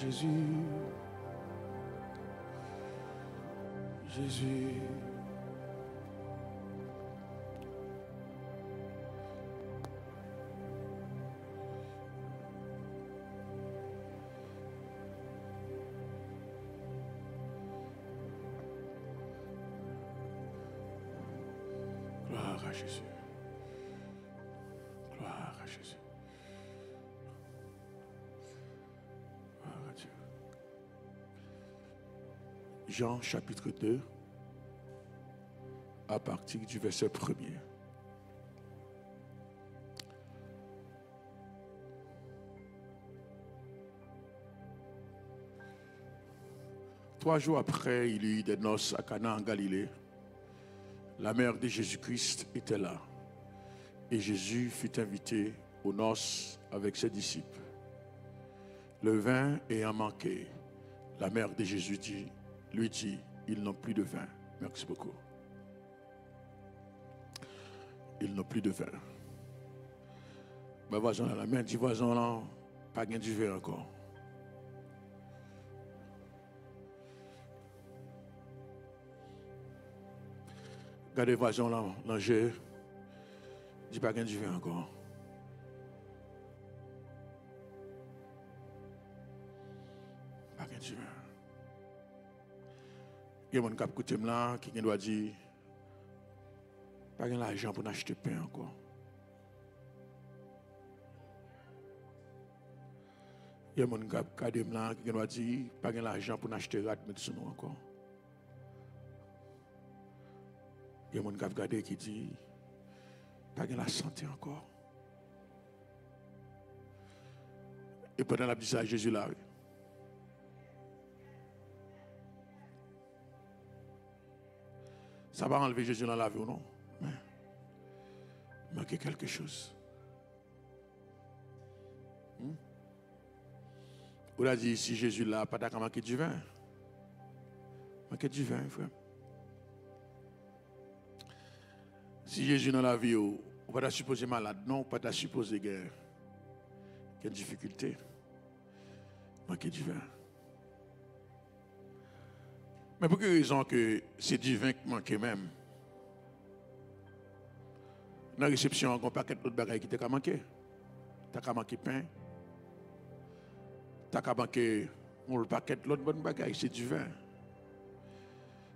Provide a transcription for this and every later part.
Jésus. Jésus. Gloire à Jésus. Jean chapitre 2, à partir du verset 1er. Trois jours après, il y eut des noces à Cana en Galilée. La mère de Jésus-Christ était là. Et Jésus fut invité aux noces avec ses disciples. Le vin ayant manqué, la mère de Jésus dit, lui dit, ils n'ont plus de vin. Merci beaucoup. Ils n'ont plus de vin. Ben, voisin, la main dit voisin, là, pas gain du vin encore. Regardez voisin là, l'angers. Dis pas gain du vin encore. Il y a des gens qui écoutent là, qui doit dire, pas l'argent pour acheter pain encore. Il y a des gens qui là, qui doit dire, pas l'argent pour acheter rat médecine encore. Il y a des gens qui regardent qui dit, pas la santé encore. Et pendant la dit ça, Jésus là. Ça va enlever Jésus dans la vie ou non? Mais, il manque quelque chose. Hmm? Vous l'avez dit, si Jésus là, pas d'accord manquer du vin. Manquer du vin, frère. Si Jésus dans la vie, vous ne pas supposer malade, non, pas ta supposer guerre. Quelle difficulté. Manquer du vin. Mais pour quelle raison que c'est du vin qui manque même? Dans la réception, on n'a pas d'autres bagages qui t'a manqué. T'as manqué pain. T'as manqué un paquet l'autre bonne bagaille, c'est du vin.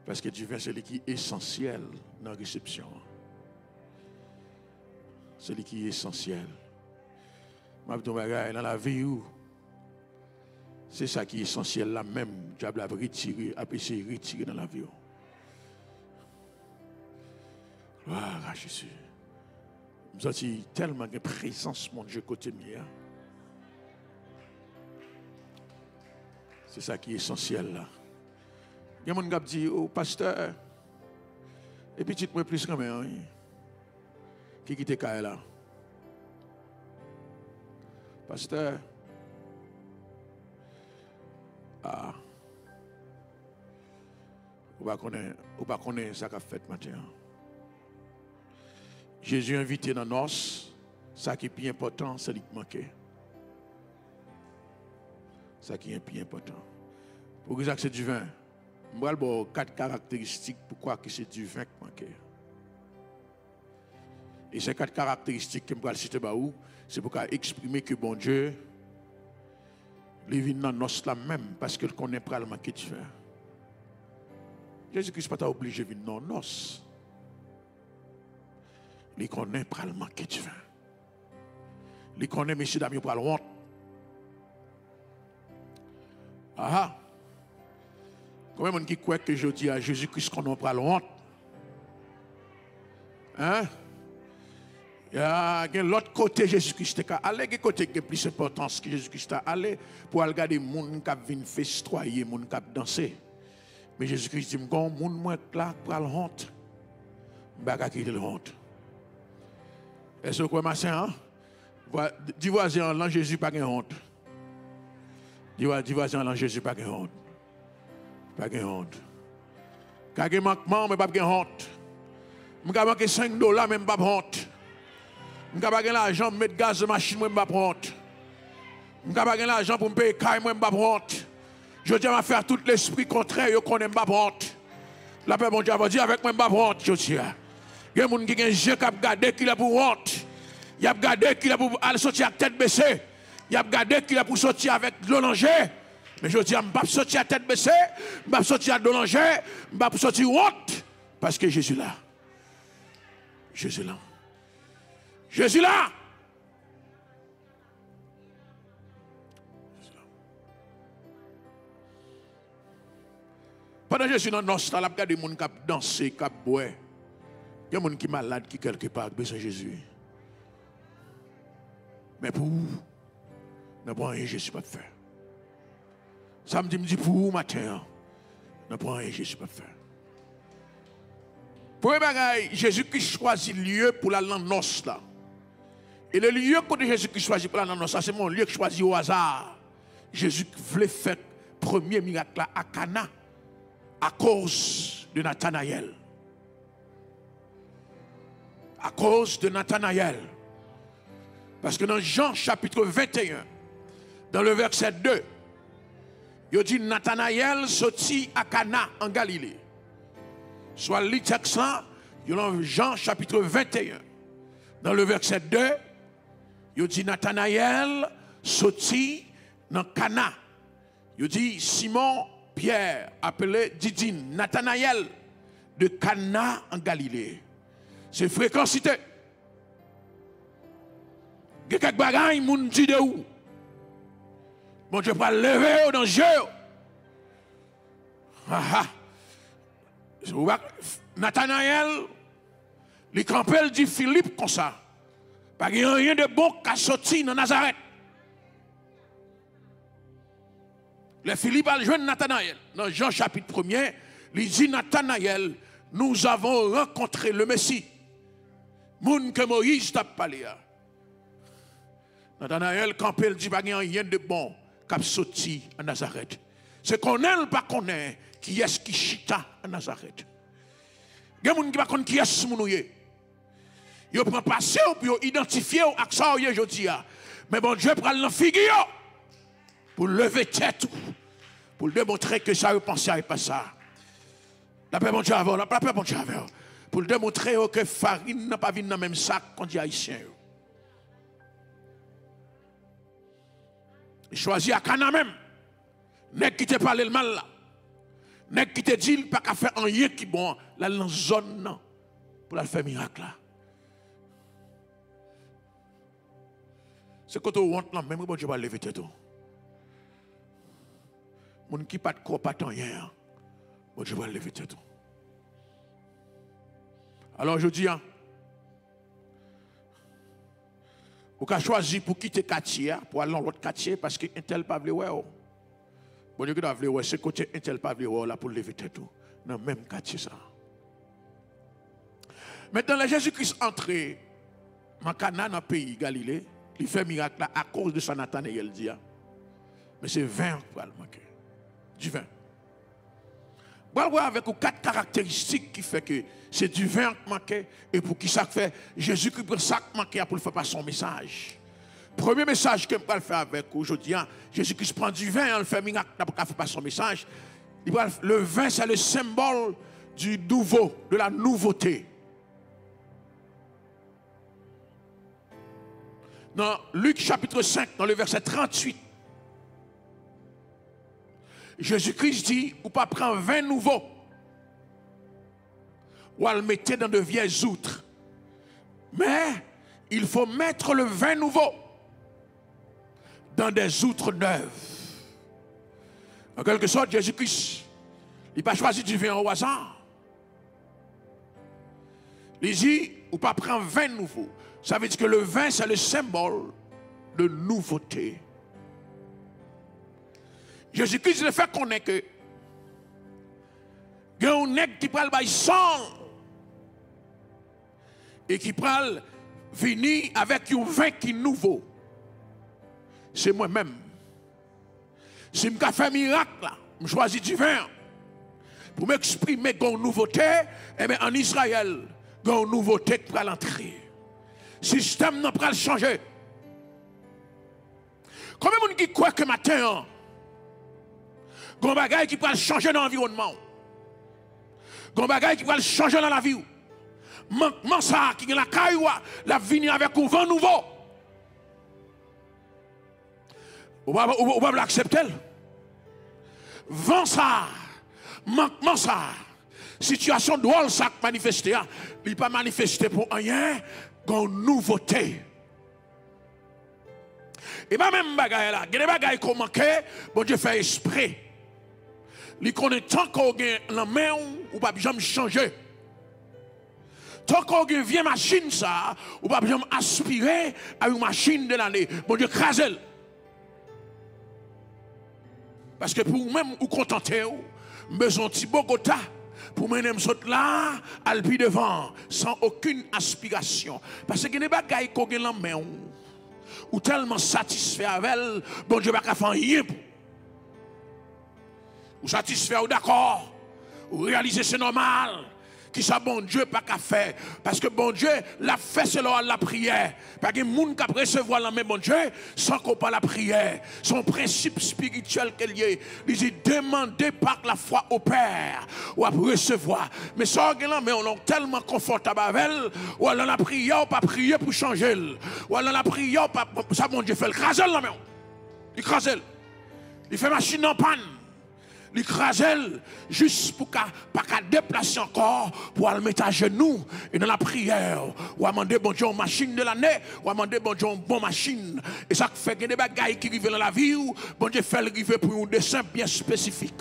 Parce que du vin, c'est ce qui est essentiel dans la réception c'est ce qui est essentiel. Dans la vie, c'est ça qui est essentiel là même. Diable a retiré, a essayé de retirer dans la vie. Gloire à Jésus. Nous avons tellement de présence, mon Dieu, côté mien. C'est ça qui est essentiel là. Il y a des gens qui disent, oh pasteur, et puis tu te plus quand même. Hein? qui quitte là. Pasteur. Ah. Ou pas connaître, ou pas connaître ça qu'a fait matin. Jésus invité dans nos, ça qui est plus important, c'est ce qui manquait. Ça qui est plus important. Pour que c'est du vin. Je vais quatre caractéristiques pourquoi c'est du vin qui manquait. Et ces quatre caractéristiques que je vais citer, c'est pour exprimer que bon Dieu, il vient dans nos là même parce qu'il connaît pas le manquer de faire. Jésus-Christ n'est pas obligé de venir dans nos. Il connaît pas le manquer de faire. Il connaît messieurs d'amis pour le honte. Ah Combien de gens qui croient que je dis à Jésus-Christ qu'on n'a pas le honte? Hein? Il y a l'autre côté Jésus-Christ qui aller quel côté qui plus importance que Jésus-Christ a aller pour regarder les gens qui viennent festoyer, gens qui danser. Mais Jésus-Christ dit quand les gens là pour la honte, baga qui le honte. Est-ce que vous ma hein? Dis voisin là Jésus pas de honte. Dis voisin là Jésus pas de honte. Pas de honte. Quand il manquement mais pas de honte. Je manque 5 dollars même pas honte. Je n'ai pas l'argent pour mettre gaz de machine, je ne pas honte. Je n'ai pas l'argent pour me payer moi, je pas honte. Je dis à faire tout l'esprit contraire, je connais pas honte. La paix, mon Dieu, va dire avec moi, je pas honte, je dis. Il y a des gens qui ont jeu qui gardé qui a pour honte. Il a gardé qui a pour sortir avec tête baissée. Il a gardé qui a pour sortir avec l'olanger. Mais je dis, je ne vais pas sortir à tête baissée, je ne vais pas sortir à l'olanger, je ne vais pas sortir honte. Parce que Jésus là. Jésus là. Jésus là. Pendant que je suis dans nos il y a des gens qui dansent, qui boivent. Il y a des gens qui sont malades, qui quelque part besoin de Jésus. Mais pour vous, ne pas rien Jésus pas faire. Samedi me dit pour vous matin, ne pas rien Jésus pas faire. Pour bagaille, Jésus qui choisit lieu pour la noce là. Et le lieu que Jésus qui choisit pour la noce, c'est mon lieu que choisi au hasard. Jésus voulait faire premier miracle à Cana à cause de Nathanaël. À cause de Nathanaël. Parce que dans Jean chapitre 21, dans le verset 2, il dit Nathanaël sortit à Cana en Galilée. Soit dans Jean chapitre 21, dans le verset 2, il dit Nathanaël sortit dans Cana. Il dit Simon Pierre, appelé Didine, Nathanaël de Cana en Galilée. C'est fréquencité. Il y a quelques bagailles, moun dit de où. Bon Dieu pas lever au danger. Ah ah. Nathanaël, il campel dit Philippe comme ça. Pas rien de bon qu'à sortir dans Nazareth. Le Philippe a joué Nathanaël. Dans Jean chapitre 1er, il dit Nathanaël, nous avons rencontré le Messie. Moun que Moïse t'a parlé. Nathanaël, quand il dit, pas rien de bon, cap sorti à Nazareth. C'est qu'on ne pas connaît qui est-ce qui chita à Nazareth. Il y a des gens qui ne connaissent qui est-ce qui Ils prennent passer pour identifier au accent aujourd'hui. Mais bon Dieu prend le figure pour lever tête, pour démontrer que ça, vous pensez pas ça. La paix, mon Dieu, avant, la paix, mon Dieu, avant. Pour démontrer que farine n'a pas vu dans le même sac qu'on dit haïtien. Il choisit à Cana même. N'est qui te parle le mal là. N'est qui te dit pas qu'à faire un rien qui bon là dans zone pour la faire miracle là. C'est quand on honte là même bon Dieu va lever tête Moun qui pas de corps, pas de rien. Bon, je vais lever tout. Alors je dis, hein, vous avez choisi pour quitter quartier, pour aller dans l'autre quartier, parce que un tel pas vle ouais. Oh. Bon Dieu, doit c'est côté un pas vle ouais là pour lever tout. Dans le même quartier ça. Maintenant, Jésus-Christ entré dans dans le pays Galilée, il fait miracle à cause de son Nathanaël dit. Mais c'est 20 qui va le manquer du vin. Bon, voir avec quatre caractéristiques qui fait que c'est du vin qui manque et pour qui ça fait Jésus qui prend ça manque pour faire passer son message. Premier message que je vais faire avec aujourd'hui, hein, Jésus qui prend du vin, on le fait miracle pour faire passer son message. Le vin, c'est le symbole du nouveau, de la nouveauté. Dans Luc chapitre 5, dans le verset 38, Jésus-Christ dit, ou pas prendre vin nouveau, ou à le mettre dans de vieilles outres. Mais il faut mettre le vin nouveau dans des outres neuves. En quelque sorte, Jésus-Christ, il n'a pas choisi du vin au hasard. Il dit, ou pas prendre vin nouveau. Ça veut dire que le vin, c'est le symbole de nouveauté. Jésus-Christ le fait connaître que il y a un nègre qui parle by sang et qui parle venir avec un vin qui est nouveau. C'est moi-même. Si je fais un miracle, je choisis du vin pour m'exprimer une nouveauté, et bien en Israël, une nouveauté qui va l'entrer. Système n'a pas changé. Combien de monde qui croit que matin, il y a des qui peuvent changer dans l'environnement. Il y a des qui peuvent changer dans la vie. Manquement ça, qui est la caille, la vie avec un vent nouveau. Vous pouvez l'accepter? Vent ça, manquement ça, situation de ça manifesté, il n'est pas manifesté pour rien, une nouveauté. Et pas même bagaille là, des bagailles qui manquent, bon Dieu fait esprit. Il connaît tant qu'on a la main ou pas jamais changer. Tant qu'on a une vieille machine ça, ou pas jamais aspirer à une machine de l'année. Bon Dieu crase. Parce que pour vous-même, vous contentez, besoin de Bogota pour mener autres là, à le devant, sans aucune aspiration. Parce que les bagailles qu'on a la main, ou tellement satisfait avec elle, bon Dieu va faire rien. Ou satisfait ou d'accord, ou réaliser c'est normal qui ça bon Dieu pas qu'à faire. Parce que bon Dieu l'a fait selon la prière. Pas que monde qui recevoir la même bon Dieu sans qu'on pas la prière. Son principe spirituel qu'il y est. Il dit demander par la foi au Père ou à recevoir. Mais ça mais on est tellement confortable avec elle. Ou alors la prière pas prier pour changer ou alors la prière pas ça bon Dieu fait le craser là mais il crase il fait machine en panne l'écraser juste pour qu'à pas qu'à déplacer encore pour mettre à genoux et dans la prière ou demander bon une machine de l'année ou demander bon Dieu bonne machine. Et ça fait que des bagailles qui arrivent dans la vie ou bon Dieu fait arriver pour un dessin bien spécifique.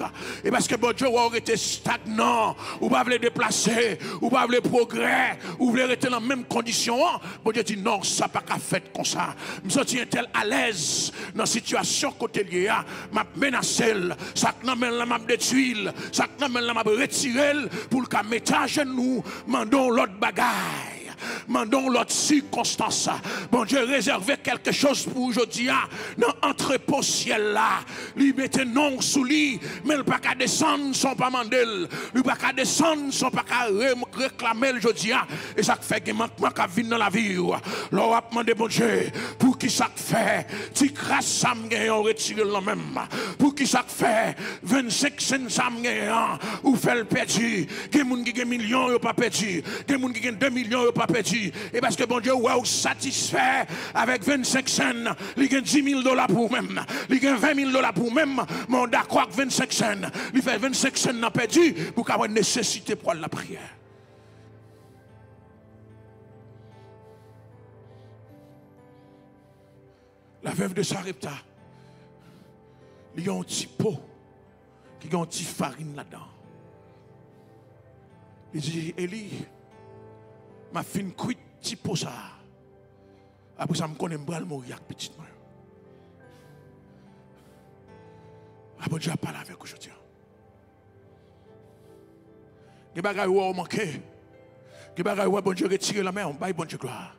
Et parce que bon Dieu aurait été stagnant ou pas déplacer ou pas voulait progrès ou voulait rester dans la même condition bon Dieu dit non ça pas qu'à faire comme ça. Me sens tel à l'aise dans la situation côté lié m'a menacé ça la m'a détruire, ça m'a retiré pour le mettre à genoux, mandons l'autre bagaille. Mandons l'autre circonstance. Bon Dieu, réservez quelque chose pour aujourd'hui hein. dans l'entrepôt ciel là. Lui mettez non sous lui, mais le pas qu'à descendre, son pas mandel. Le pas qu'à descendre, son pas qu'à réclamer aujourd'hui. Hein. Et ça fait que manquement qu'à venir dans la vie. L'on a demandé, bon Dieu, pour qui ça fait, tu grâce ça on retire le même. Pour qui ça fait, 25 cents ça ou fait le perdu. A des gens qui ont millions, ils pas perdu. A des gens qui ont 2 millions, ils pas perdu. Et parce que bon Dieu, ouais, satisfait avec 25 cents, il gagne 10 000 dollars pour même. Il gagne 20 000 dollars pour même. Mon d'accord avec 25 cents. Il fait 25 cents perdu pour avoir une nécessité pour la prière. La veuve de Sarepta, il y a un petit pot qui a un petit farine là-dedans. Il dit, Élie, ma fine cuite petit pour ça. Après ça, je connais bral mourir avec petite main. Après Dieu a parlé avec aujourd'hui. Les bagages ont manqué. Les bagages où bon Dieu retiré la main, on baille bon Dieu gloire.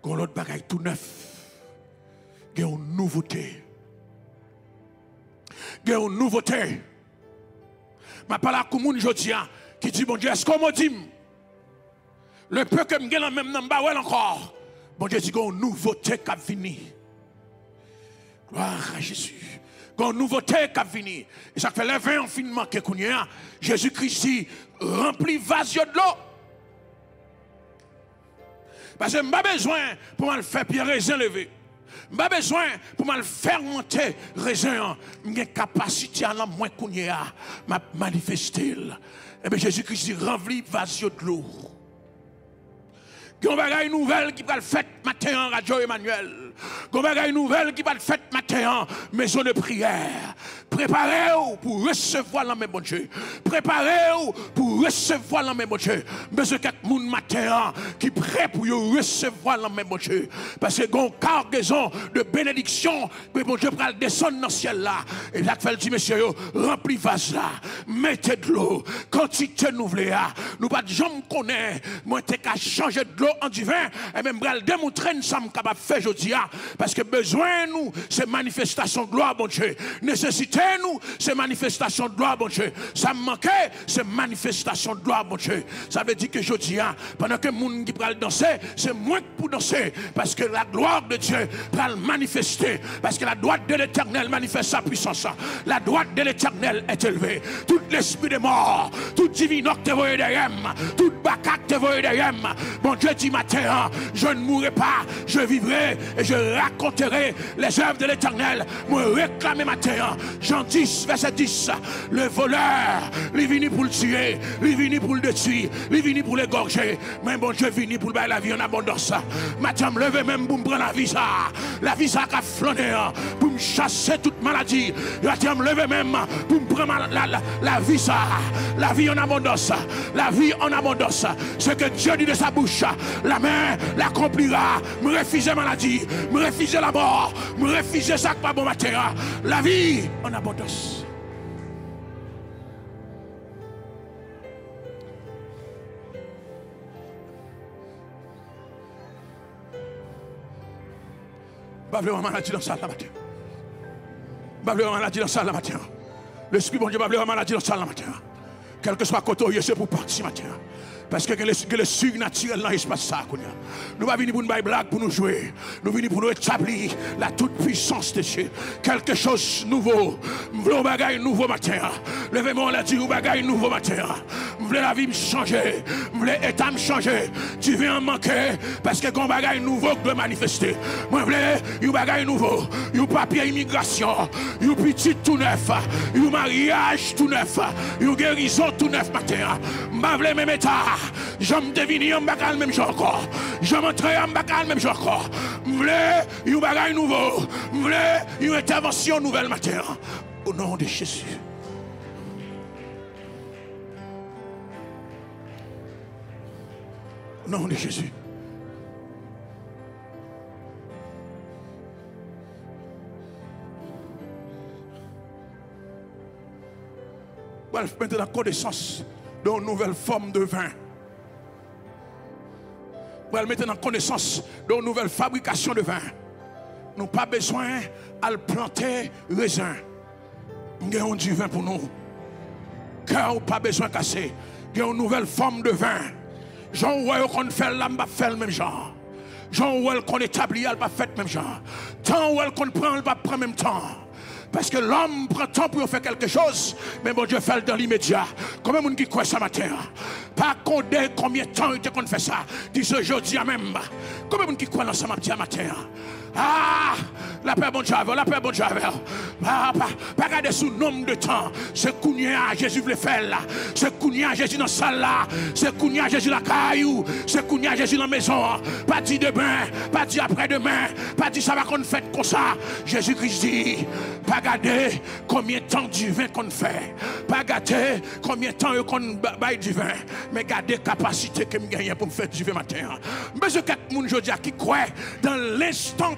Quand l'autre bagaille tout neuf. Il y a une nouveauté. Il y a une nouveauté. Je parle à monde aujourd'hui qui dit bon Dieu, est-ce qu'on m'a dit le peu que je même dans encore. Bon Dieu dit une nouveauté qui a fini. Gloire à Jésus. Une nouveauté qui a fini. Et ça fait lever infiniment que Jésus-Christ remplit vase de l'eau. Parce que je n'ai pas besoin pour me faire pierre raisin lever. Pas besoin pour me faire monter raisin. J'ai capacité à la moins qu'on m'a manifesté. Et eh bien Jésus-Christ remplit vase de l'eau. Il y a une nouvelle qui va le faire matin en radio Emmanuel. Il y a une nouvelle qui va le faire matin en maison de prière. Préparez-vous pour recevoir la même bon Dieu. Préparez-vous pour recevoir la même bon Dieu. Mais ce quelques monde matin qui prêt pour recevoir la même bon Dieu. Parce que une cargaison de bénédiction que bon Dieu va descendre dans le ciel là. Et là, fait dit, monsieur, remplis vase là. Mettez de l'eau. Quantité renouvelée là. Nous pas de gens connaît. Moi, t'es qu'à changer de l'eau en divin. Et même, le démontrer, nous sommes capables de faire aujourd'hui. Parce que besoin, nous, c'est manifestation de gloire, bon Dieu. Nécessité, nous, c'est manifestation de gloire, mon Dieu. Ça manquait, c'est manifestation de gloire, mon Dieu. Ça veut dire que je dis, hein, pendant que monde qui le danser, c'est moins pour danser. Parce que la gloire de Dieu le manifester. Parce que la droite de l'éternel manifeste sa puissance. La droite de l'éternel est élevée. Tout l'esprit de mort, tout divinoc te voyez derrière, tout bacac te voyez derrière. Mon Dieu dit matin, je ne mourrai pas, je vivrai et je raconterai les œuvres de l'éternel. Me réclamer matin. Jean 10, verset 10. Le voleur, il est venu pour le tuer, il est venu pour le détruire, il est venu pour l'égorger. Mais bon Dieu venu pour le la vie en abondance. Matin, me lever même pour me prendre la vie ça. La vie ça qui a flâné, pour me chasser toute maladie. Matin, me lever même pour me prendre la, la, la vie ça. La vie en abondance. La vie en abondance. Ce que Dieu dit de sa bouche, la main l'accomplira. Me refuser maladie, me refuser la mort, me refuser ça pas bon matin. La vie en abondance. Pas vraiment maladie dans ça la matin. Pas vraiment maladie dans la matin. L'esprit bon Dieu va vraiment maladie dans ça la matin. Quel que soit côté, c'est pour partir matin. Parce que le, le surnaturel dans l'espace ça. Nous pas venir pour nous blague pour nous jouer. Nous venons pour nous établir la toute puissance de Dieu. Quelque chose de nouveau. Nous voulons un nouveau matin. Levez-moi là, dit nous nouveau matin. Nous voulons la vie me changer. Nous voulons l'état me changer. Tu viens en manquer parce que qu'on bagaille nouveau de manifester. Moi je veux un nouveau. Un papier immigration. Un petit tout neuf. Un mariage tout neuf. Une guérison tout neuf matin. Je veux même état. Je me devine en bacal même jour encore. Je m'entrer en bacal même jour encore. Je voulais un bagage nouveau. Voulais une intervention nouvelle matin. Au nom de Jésus. Au nom de Jésus. Bref, maintenant, connaissance d'une nouvelle forme de vin pour mettre en connaissance de nouvelle fabrication de vin. Nous pas besoin de planter raisin. Nous avons du vin pour nous. Nous pas besoin de casser. Nous avons une nouvelle forme de vin. Jean Ouel qu'on fait là, pas fait le même genre. Jean Ouel qu'on établit, elle pas fait le même genre. Tant Ouel qu'on prend, elle pas prendre le même temps. Parce que l'homme prend temps pour faire quelque chose, mais mon Dieu fait dans l'immédiat. Combien de monde qui croit ça matin? Pas compter combien de temps il qu'on fait ça. Dis jeudi même. Combien de monde qui croit dans ça matin? Ah, la paix bon Dieu, la paix bon Dieu. Pas, pas, regarder sous nombre de temps. C'est Kounia, Jésus veut faire là. Kounia, Jésus dans la salle là. C'est Kounia, Jésus la caillou. C'est Kounia, Jésus dans la maison. Pas dit demain, pas dit après-demain. Pas dit ça va qu'on fait comme ça. Jésus-Christ dit, pas regarder combien de temps du vin qu'on fait. Pas regarder combien de temps qu'on baille du vin. Mais garder capacité que me gagne pour me faire du vin matin. Mais ce quelques personnes qui croient dans l'instant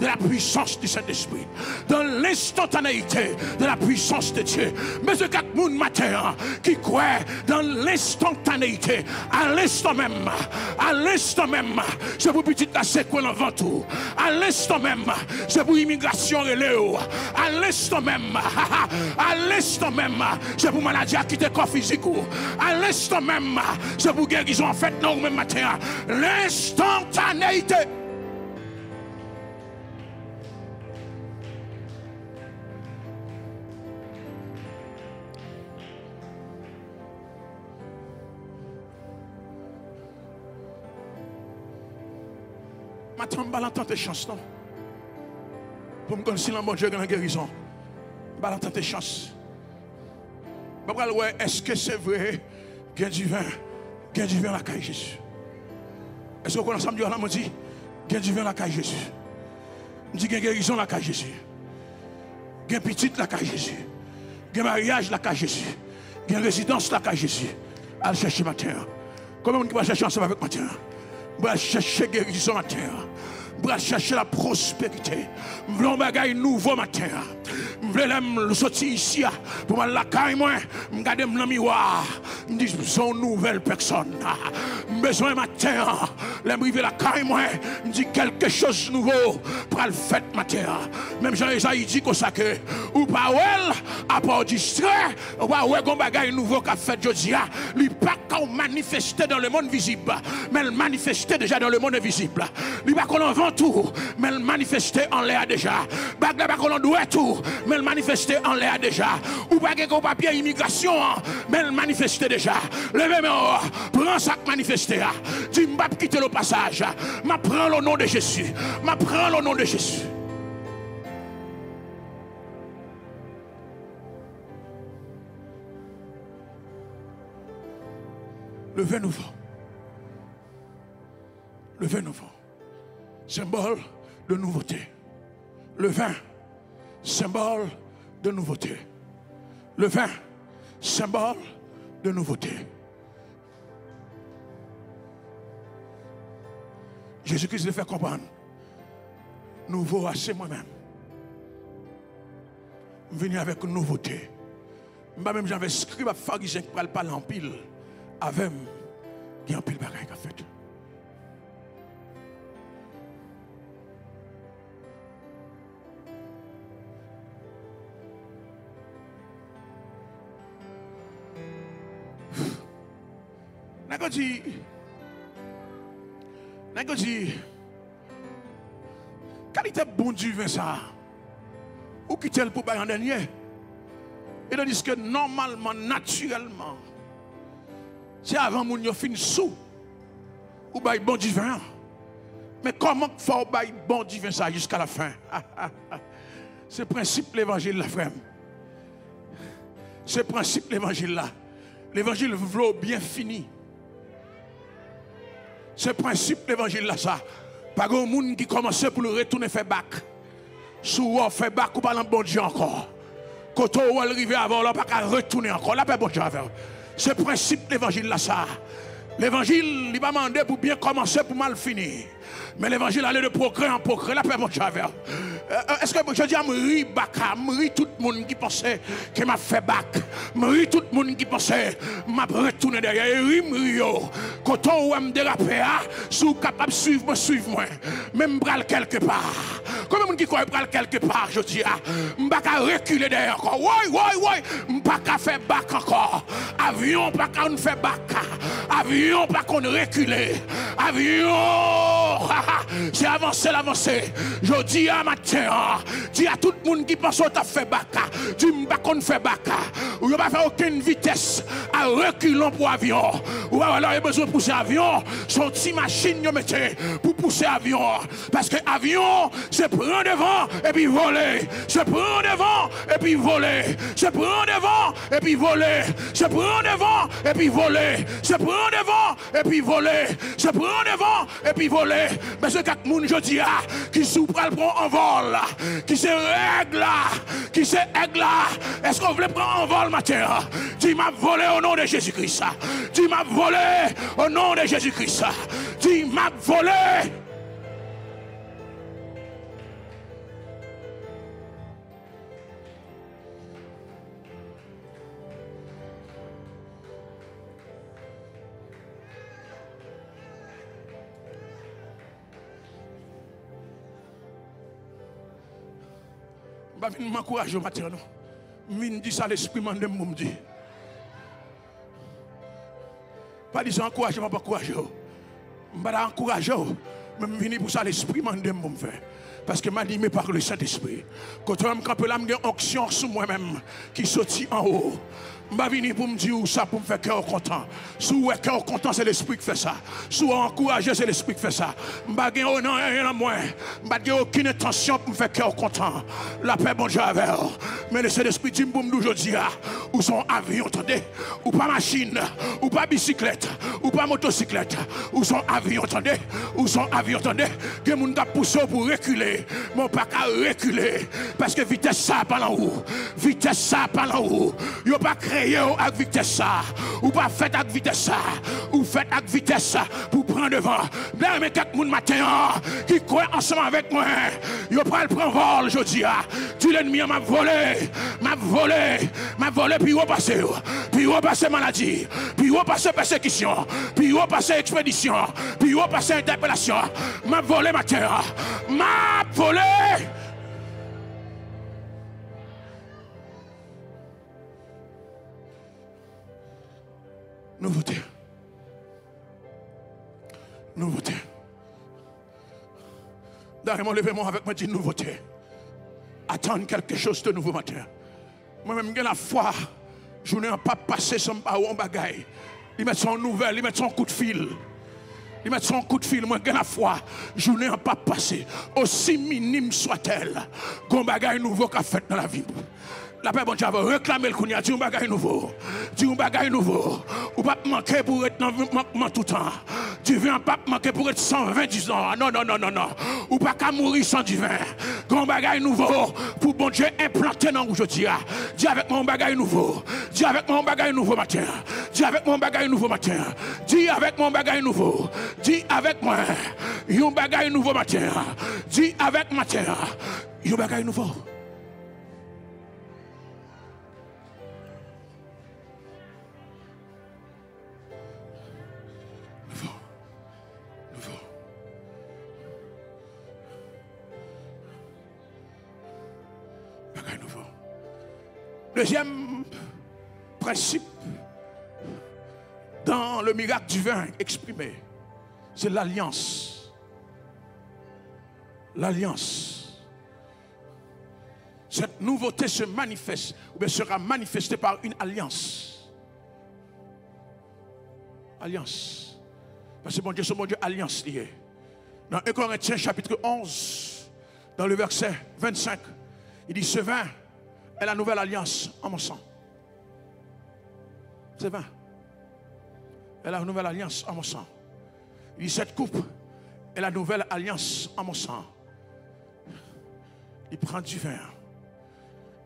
de la puissance du Saint-Esprit, dans l'instantanéité de la puissance de Dieu. Mais ce quatre monde matin qui croit dans l'instantanéité, à l'instant même, à l'instant même, c'est pour petit assez quoi avant tout. À l'instant même, c'est pour immigration et Léo. À l'instant même, à l'instant même, c'est pour maladie à quitter corps physique. À l'instant même, c'est pour guérison en fait, non, même matin. L'instantanéité. Vais entendre tes chances, non? Pour me connaître si mon Dieu a guérison. Je vais entendre tes chances. Je vais voir, est-ce que c'est vrai? Qu'il y a du vin, qu'il y a du vin à la caille Jésus? Est-ce que vous connaissez Dieu là, me dit, qu'il y a du vin à la caille Jésus? Je dis qu'il y a guérison à la caille Jésus. Il y a petite la caille Jésus. Il y a mariage la caille Jésus. Il y a résidence la caille Jésus. Allez chercher matin. Comment on va chercher ensemble avec matin? Je chercher guérison matin. Je chercher la prospérité. Un bagage nouveau matin. Je veux sortir ici pour me la caille moi. Je regarde dans le miroir. me dis, son nouvelle personne. Besoin matin, l'aimer la caille, moi, me dit quelque chose de nouveau pour le fait matin. Même Jean-Esaïe dit que ça que, ou pas elle, à part distrait, ou pas ouais, qu'on bagaille nouveau qu'a fait Jodia, lui pas qu'on manifester dans le monde visible, mais le manifester déjà dans le monde invisible. Lui pas qu'on en vend tout, mais le manifester en l'air déjà. Bag en doit tout, mais le manifester en l'air déjà. Ou pas qu'on papier immigration, mais le manifester déjà. Levez-moi, prends ça manifester. Dis, m'pas quitter le passage. M'apprends le nom de Jésus. M'apprends le nom de Jésus. Le vin nouveau. Le vin nouveau. Symbole de nouveauté. Le vin, symbole de nouveauté. Le vin, symbole de nouveauté. Jésus-Christ le fait comprendre. Nouveau, c'est moi-même. Je viens avec une nouveauté. Moi-même, j'avais écrit à pharisien qui parle en pile. Avec qui en pile bagaille fait. Dit, qualité bon du vin ça, ou qui tel pour en dernier? Et tandis que normalement, naturellement, c'est avant mon yo fin sous, ou bail bon du vin. Mais comment faut bail bon du vin ça jusqu'à la fin? C'est le principe de l'évangile, la frère. C'est le principe de l'évangile là. L'évangile veut bien fini. Ce principe de l'évangile là, ça. Pas de monde qui commence pour le retourner faire bac. Souvent fait bac ou pas dans bon Dieu encore. Quand on va arriver avant, là, pas retourner encore. Là, pas bon Dieu Ce principe de l'évangile là, ça. L'évangile, il va demander pour bien commencer, pour mal finir. Mais l'évangile allait de progrès en progrès. La paix, mon Dieu. Euh, est-ce que je dis à Mri Baka, Mri tout le monde qui pensait que m'a fait bac, Mri tout le monde qui pensait m'a retourné derrière, Mri yo, quand on me déraper, ah, sous capable suivre, me suivre moi, même bral quelque part. De monde qui croit bral quelque part, je dis, ah, m'baka reculer derrière encore, ouais, ouais, ouais, m'baka faire bac encore, avion pas qu'on fait bac, avion pas qu'on reculer, avion, c'est avancer, l'avancer, je dis à matin, Dis à tout le monde qui pense que tu as fait baka. Dis pas qu'on fait baka. Ou ne pas faire aucune vitesse à reculons pour avion. Ou alors il a besoin de pousser avion. Son petit machine pour pousser avion. Parce que avion, c'est prendre devant et puis voler. C'est prendre devant et puis voler. C'est prendre devant et puis voler. C'est prendre devant et puis voler. C'est prendre devant et puis voler. C'est prendre devant et puis voler. Mais c'est quatre monde je dis qui souffre prend en vol qui se règle là, qui se règle là. Est-ce qu'on voulait prendre un vol matin? Tu m'as volé au nom de Jésus-Christ. Tu m'as volé au nom de Jésus-Christ. Tu m'as volé. Je vais m'encourager au matin. Je dis ça l'esprit m'a dit. Pas dire encourager, pas encourager. Je vais encourager. Vais venir pour ça l'esprit m'a dit faire. Parce que m'a dit par le Saint-Esprit. Quand je me campe là, j'ai une onction sur moi-même qui sortit en haut. Je vais venir pour me dire ça pour me faire cœur content. Si vous êtes cœur content, c'est l'esprit qui fait ça. Si vous encouragez, c'est l'esprit qui fait ça. Je ne vais rien à moi. Je n'ai aucune intention pour me faire cœur content. La paix, bon Dieu, avec Mais le Saint-Esprit dit pour aujourd'hui, ou son avion, attendez, ou pas machine, ou pas bicyclette, ou pas motocyclette, ou son avion, attendez, ou son attendez, que mon gars pousse pour reculer. Mon pas qu'à reculer. Parce que vitesse ça, pas en haut. Vitesse ça, pas en haut. Il pas créé avec vitesse ça, ou pas fait avec vitesse ça, ou fait avec vitesse ça pour prendre devant. Là, mais quelques monde matin qui croient ensemble avec moi, ils pas le prendre vol, je dis, tu l'ennemi m'a volé, m'a volé, m'a volé, puis repasser, puis repasser maladie, puis passer persécution, puis passer expédition, puis passer interpellation. M'a volé ma terre, m'a volé. Nouveauté. Nouveauté. D'ailleurs, levez-moi avec moi, dit nouveauté. Attendre quelque chose de nouveau matin. Moi-même, j'ai la foi. Je n'ai pas passé pas un bagaille. Il met son nouvelle, il met son coup de fil. Il met son coup de fil, moi, la foi. Je n'ai pas passé. Aussi minime soit-elle, qu'on bagaille nouveau qu'a fait dans la vie. La paix, bon Dieu, va réclamer le kounia, dis un bagage nouveau. Dis un bagage nouveau. Ou pas manquer pour être dans tout le temps. Tu viens pas manquer pour être 120 ans. Non, non, non, non, non. Ou pas qu'à mourir sans divin. Grand bagage nouveau pour bon Dieu implanter dans aujourd'hui. Dis avec mon bagage nouveau. Dis avec mon bagage nouveau matin. Dis avec mon bagage nouveau matin. Dis avec mon bagage nouveau. Dis avec moi. Un bagage nouveau matin. Dis avec matin. Un bagage nouveau. Deuxième principe dans le miracle du vin exprimé, c'est l'alliance. L'alliance. Cette nouveauté se manifeste, ou bien sera manifestée par une alliance. Alliance. Parce que mon Dieu, c'est mon Dieu, alliance liée. Dans 1 Corinthiens chapitre 11, dans le verset 25, il dit, ce vin est la nouvelle alliance en mon sang. C'est vrai. est la nouvelle alliance en mon sang. Il dit cette coupe est la nouvelle alliance en mon sang. Il prend du vin.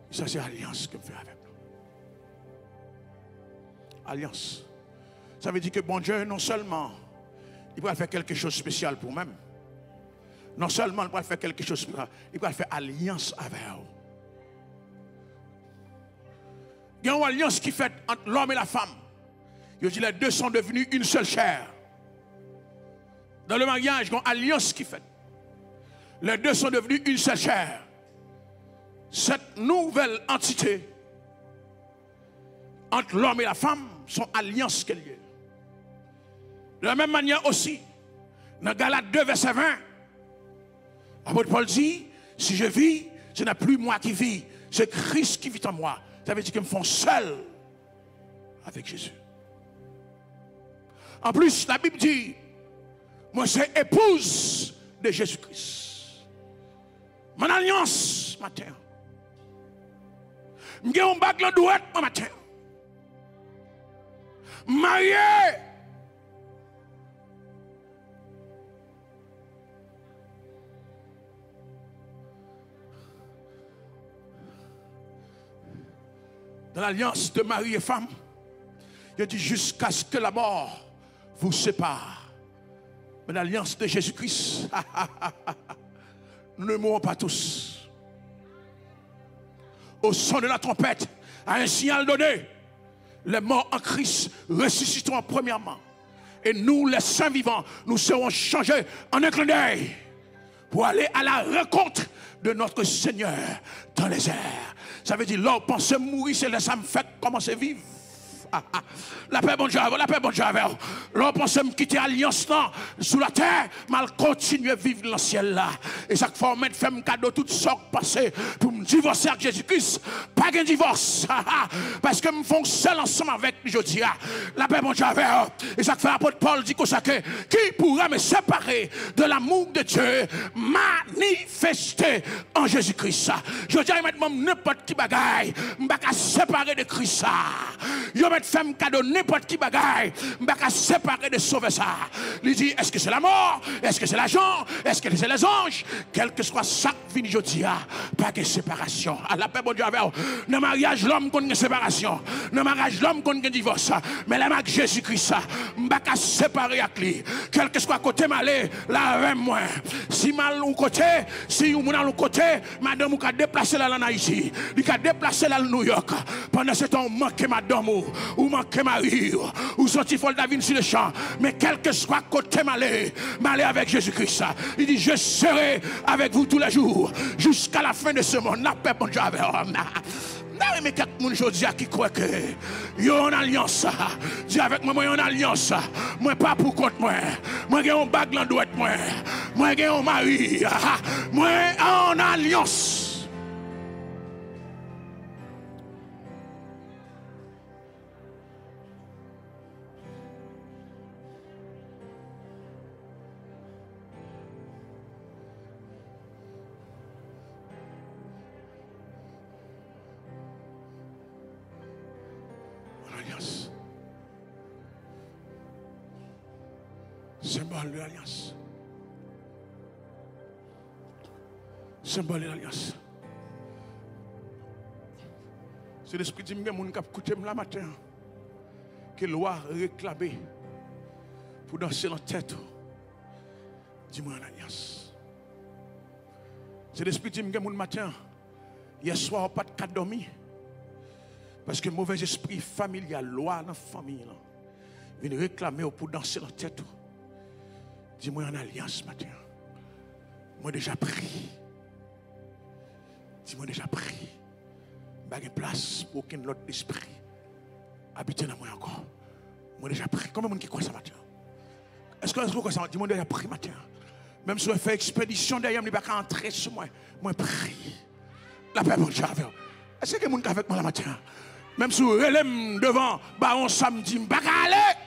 Ça, c'est l'alliance que me fait avec nous. Alliance. Ça veut dire que bon Dieu, non seulement, il va faire quelque chose de spécial pour moi, non seulement il va faire quelque chose il va faire alliance avec vous. Il y a une alliance qui fait entre l'homme et la femme. Je dis les deux sont devenus une seule chair. Dans le mariage, il y a une alliance qui fait. Les deux sont devenus une seule chair. Cette nouvelle entité entre l'homme et la femme, sont alliance qu'elle est. De la même manière aussi, dans Galates 2, verset 20, l'apôtre Paul dit, si je vis, ce n'est plus moi qui vis, c'est Christ qui vit en moi. Ça veut dire qu'ils me font seul avec Jésus. En plus, la Bible dit, moi c'est épouse de Jésus-Christ. Mon alliance matin. Je un bac la douette matin. Marié dans l'alliance de mari et femme, il dit jusqu'à ce que la mort vous sépare. Mais l'alliance de Jésus-Christ, nous ne mourrons pas tous. Au son de la trompette, à un signal donné, les morts en Christ ressusciteront premièrement. Et nous, les saints vivants, nous serons changés en un clin d'œil pour aller à la rencontre de notre Seigneur dans les airs. Ça veut dire, l'homme pense mourir, c'est là ça me fait commencer à vivre. La paix, bon Dieu, la paix, bon Dieu. L'on pense me quitter l'alliance sous la terre, mal continuer à vivre dans le ciel là. Et chaque fois, on fait un cadeau toutes sortes passées pour me divorcer avec Jésus-Christ. Pas de divorce. Parce que me seul ensemble avec je dis. La paix, bon Dieu. Et chaque fois, l'apôtre Paul dit que qui pourra me séparer de l'amour de Dieu manifesté en Jésus-Christ? Je dis maintenant, n'importe qui bagaille, je ne séparer de Christ. Vais faire cadeau n'importe qui bagaille, je séparer de sauver ça. Il dit, est-ce que c'est la mort? Est-ce que c'est l'argent? Est-ce que c'est les anges? Quel que soit ça, fini, je dis, ah, pas de séparation. À la paix, bon Dieu, avec Dans mariage, l'homme qu'on une séparation. Dans mariage, l'homme qu'on une divorce. Mais la marque Jésus-Christ, je séparer avec lui. Quel que soit côté malé, là, avec moi. Si mal ou côté, si ou mon côté, madame ou a déplacé là en Haïti. Il a déplacé là en New York. Pendant ce temps, manque madame ou manquer mari, ou sorti folle David sur le champ. Mais quel que soit côté malé, malé avec Jésus-Christ. Il dit, je serai avec vous tous les jours, jusqu'à la fin de ce monde. La paix, bon Dieu, avec non, mais quelques gens qui croient que y a une alliance. Dis avec moi, moi, une alliance. Moi, pas pour contre moi. Moi, j'ai un bague dans droite moi. Moi, j'ai un mari. Moi, en alliance. Symbole de l'alliance. Symbole de l'alliance. C'est l'esprit de Dieu qui a la matin. Que loi réclamé pour danser la tête. Dis-moi en alliance. C'est l'esprit Dieu qui matin. Hier soir, pas de cas dormi. Parce que mauvais esprit familial, loi dans la famille, vient réclamer pour danser la tête. Dis-moi en alliance matin. Moi déjà pris. Dis-moi déjà pris. De place pour aucun autre esprit habiter dans moi encore. Moi déjà pris. Comment monde qui croit ça matin? Est-ce que vous ça? Dis-moi déjà pris matin. Même si on fait expédition derrière, je ne pas entrer sur moi. Moi prie. La paix, mon Dieu, Est-ce que quelqu'un est avec moi la matin? Même si vous devant, bah on samedi, je ne aller.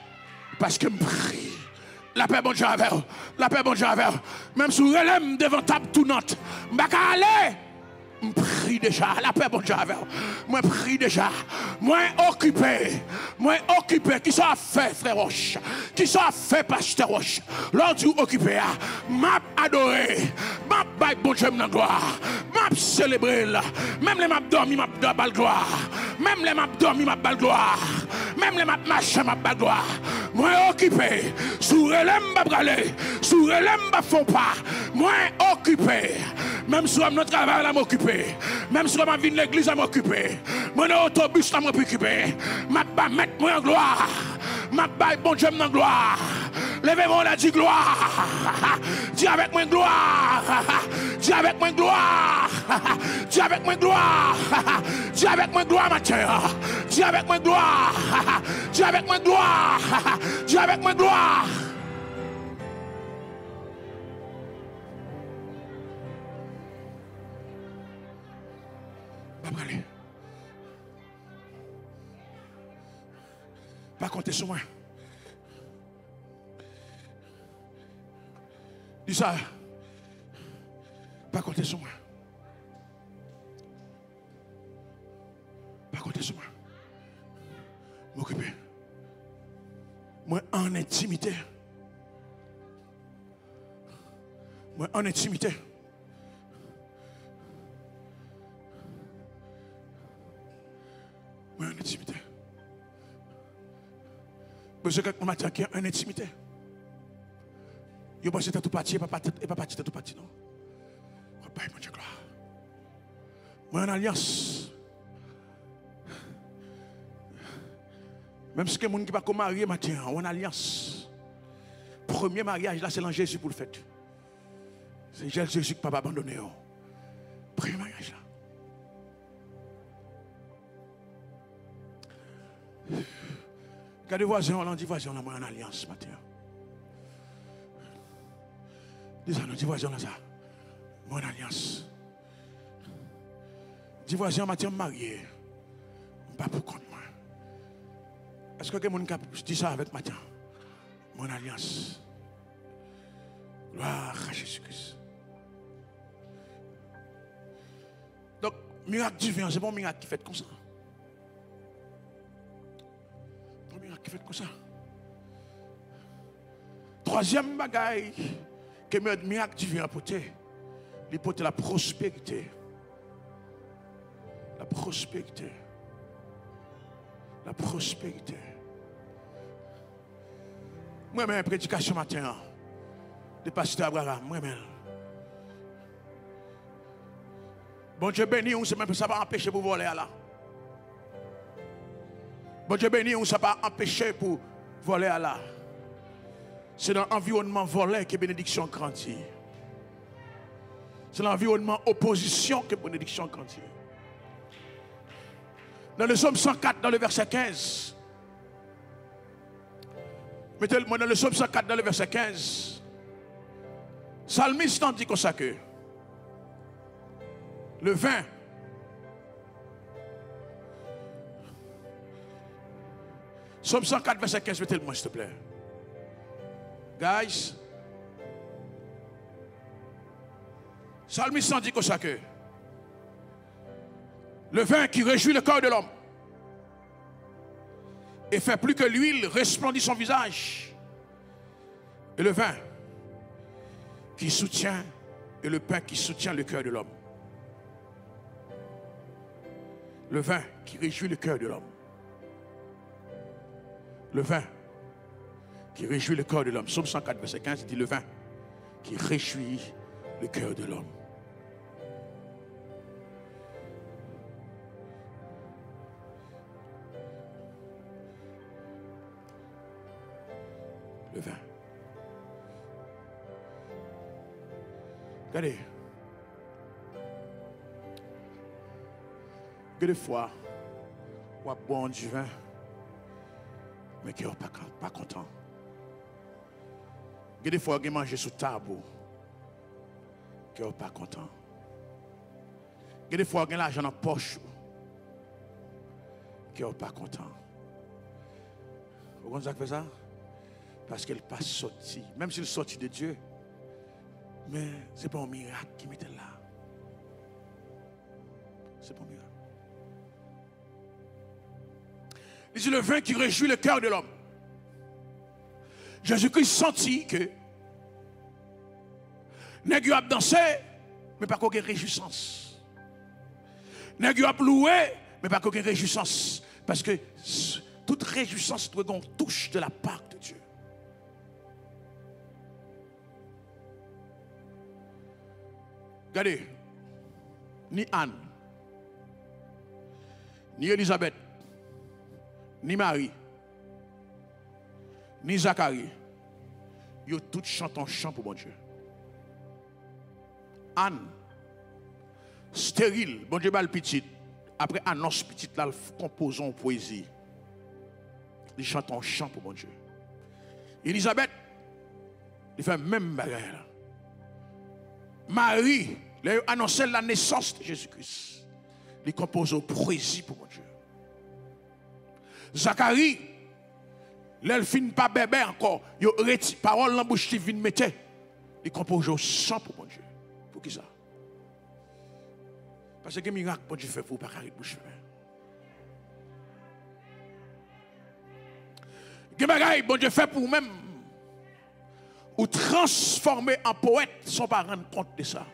Parce que je prie. La paix, bon Dieu, La paix, bon Dieu, Même si vous relève devant table tout note, je ne aller. Je prie déjà. La paix, bon Dieu, Moi, prie déjà. Moi, occupé. Moi, occupé. Qui soit fait, frère Roche? Qui soit fait, pasteur Roche? Lors du occupé, m'a adoré. M'a bail, bon Dieu, gloire. M'a célébré. Même les m'a dormi, m'a bal gloire. Même les m'a dormi, m'a bal gloire. Même les m'a marché, m'a bal gloire. Moi, occupé. Sous relève, m'a bralé. Sous relève, m'a font pas. Moi, occupé. Même si je travail, je m'occuper. Même si je viens de l'église, je m'occuper. Mon autobus, je m'occuper. Je mettre moi en gloire. Je bon Dieu en gloire. Levez-moi, la dit gloire. Dis avec moi gloire. Dis avec moi gloire. Dis avec moi gloire. Dis avec moi gloire, matin. Dis avec moi gloire. Dis avec moi gloire. Dis avec moi gloire. Pas aller. Pas compter sur moi. Dis ça. Pas compter sur moi. Pas compter sur moi. M'occuper. Moi en intimité. Moi en intimité. Oui, en intimité. Besoin quelqu'un matin qui a une intimité. Yo pense que tout parti et pas parti tout parti non. Papa, mon Dieu gloire. Moi en alliance. Même si quelqu'un qui va marier matin, en alliance. Premier mariage là c'est l'en Jésus pour le fait. C'est Jésus qui ne pas abandonner. Premier mariage là. Regardez voisins, on dit voisin, on a en alliance ce matin. Dis ça, on dit voisin, là ça. Moi en alliance. Dis voisin, matin, marié. Pas pour compte moi. Est-ce que quelqu'un dit ça avec matin? Mon alliance. Gloire à Jésus-Christ. Donc, miracle divin, c'est bon miracle qui fait comme ça. Qui fait comme ça. Troisième bagaille que me miracle divin apporter, il la prospérité. La prospérité. La prospérité. Moi-même, prédication matin, de pasteur Abraham, moi-même. Bon Dieu béni, on sait même ça va empêcher vous voler là. Bon Dieu béni, on ne s'est pas empêché pour voler à là. C'est dans l'environnement volé que bénédiction grandit. C'est l'environnement opposition que bénédiction grandit. Dans le psaume 104, dans le verset 15. Mettez-moi dans le psaume 104, dans le verset 15. Salmiste en dit comme ça le vin Psaume 104, verset 15, mettez-le-moi, s'il te plaît. Guys. Salmiste dit comme ça que le vin qui réjouit le corps de l'homme et fait plus que l'huile resplendit son visage. Et le vin qui soutient et le pain qui soutient le cœur de l'homme. Le vin qui réjouit le cœur de l'homme. Le vin qui réjouit le cœur de l'homme. Somme 104, verset 15 dit le vin qui réjouit le cœur de l'homme. Le vin. Regardez. Que des fois, on boire du vin, mais qui n'est pas, content. Que des fois, on manger sous table, qui n'est pas content. Que des fois, a l'argent dans la poche, qui n'est pas content. Vous comprenez ça fait ça? Parce qu'elle pas sorti, même s'il sorti de Dieu. Mais ce n'est pas un miracle qui m'était là. C'est pas un miracle. Il dit le vin qui réjouit le cœur de l'homme. Jésus-Christ sentit que Nèg a dansé, mais pas qu'aucune réjouissance. Nèg a loué, mais pas qu'aucune réjouissance. Parce que toute réjouissance doit touche de la part de Dieu. Regardez, ni Anne, ni Elisabeth, ni Marie, ni Zacharie, ils tous chantent un chant pour mon Dieu. Anne, stérile, bon Dieu, mal petite. Après annonce petite, là, composons poésie. Ils chantent un chant pour mon Dieu. Elisabeth, il fait même bagarre. Marie, il a annoncé la naissance de Jésus-Christ. Il compose une poésie pour mon Dieu. Zacharie, l'elle finit pas bébé encore. Il a parole dans bouche qui mettre. Il compose chant pour mon Dieu. Pour qui ça? Parce que miracle, bon Dieu fait pour pas carrer bouche. Que bagaille, bon Dieu fait pour même. Ou transformer en poète sans pas rendre compte de ça.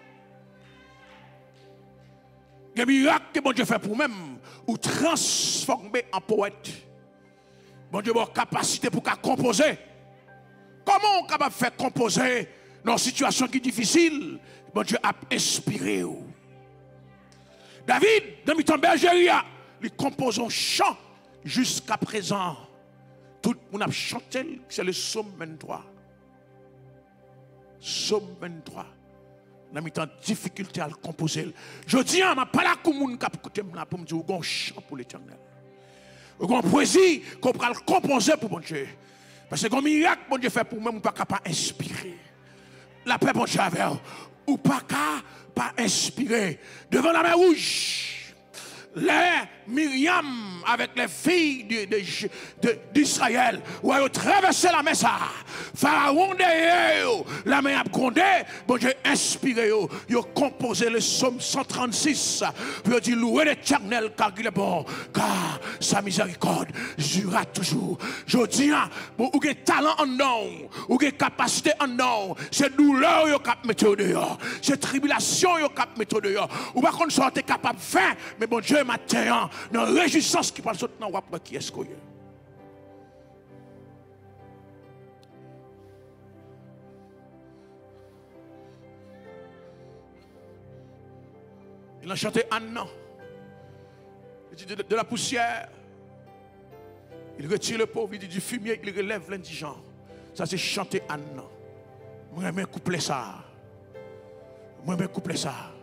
Que miracle que bon Dieu fait pour même. Ou transformer en poète. Bon Dieu a capacité pour composer. Comment on est capable de faire composer dans une situation qui est difficile? Bon Dieu a inspiré. David, dans le bergerie, il compose un chant jusqu'à présent. Tout le monde a chanté, c'est le psaume 23. Psaume 23. Dans le difficulté à le composer. Je dis, je ne pas pour qui pour me dire, un chant pour l'éternel? Un poésie qu'on peut le composer pour mon Dieu. Parce que un miracle, mon Dieu fait pour moi, on pas capable d'inspirer. La paix, mon Dieu, avec ou pas qu'à pas inspirer devant la mer rouge. Les Myriam avec les filles d'Israël, où elle a traversé la mer, Pharaon derrière, la main a grondé, bon Dieu inspiré, il a composé le psaume 136, puis il dit louer l'éternel car il est bon, car sa miséricorde jura toujours. Je dis, pour ou talent en nom, ou capacité en nom, c'est douleur yo cap mettre dehors, c'est tribulation yo cap mettre dehors. Ou par contre, soit capable de faire, mais bon Dieu matin, dans la réjouissance qui parle dans le qui est-ce qu'il Il a chanté Anna. Il dit de, la poussière. Il retire le pauvre, il dit du fumier, il relève l'indigent. Ça, c'est chanter Anne. Moi, je coupler ça. Moi, je coupler ça.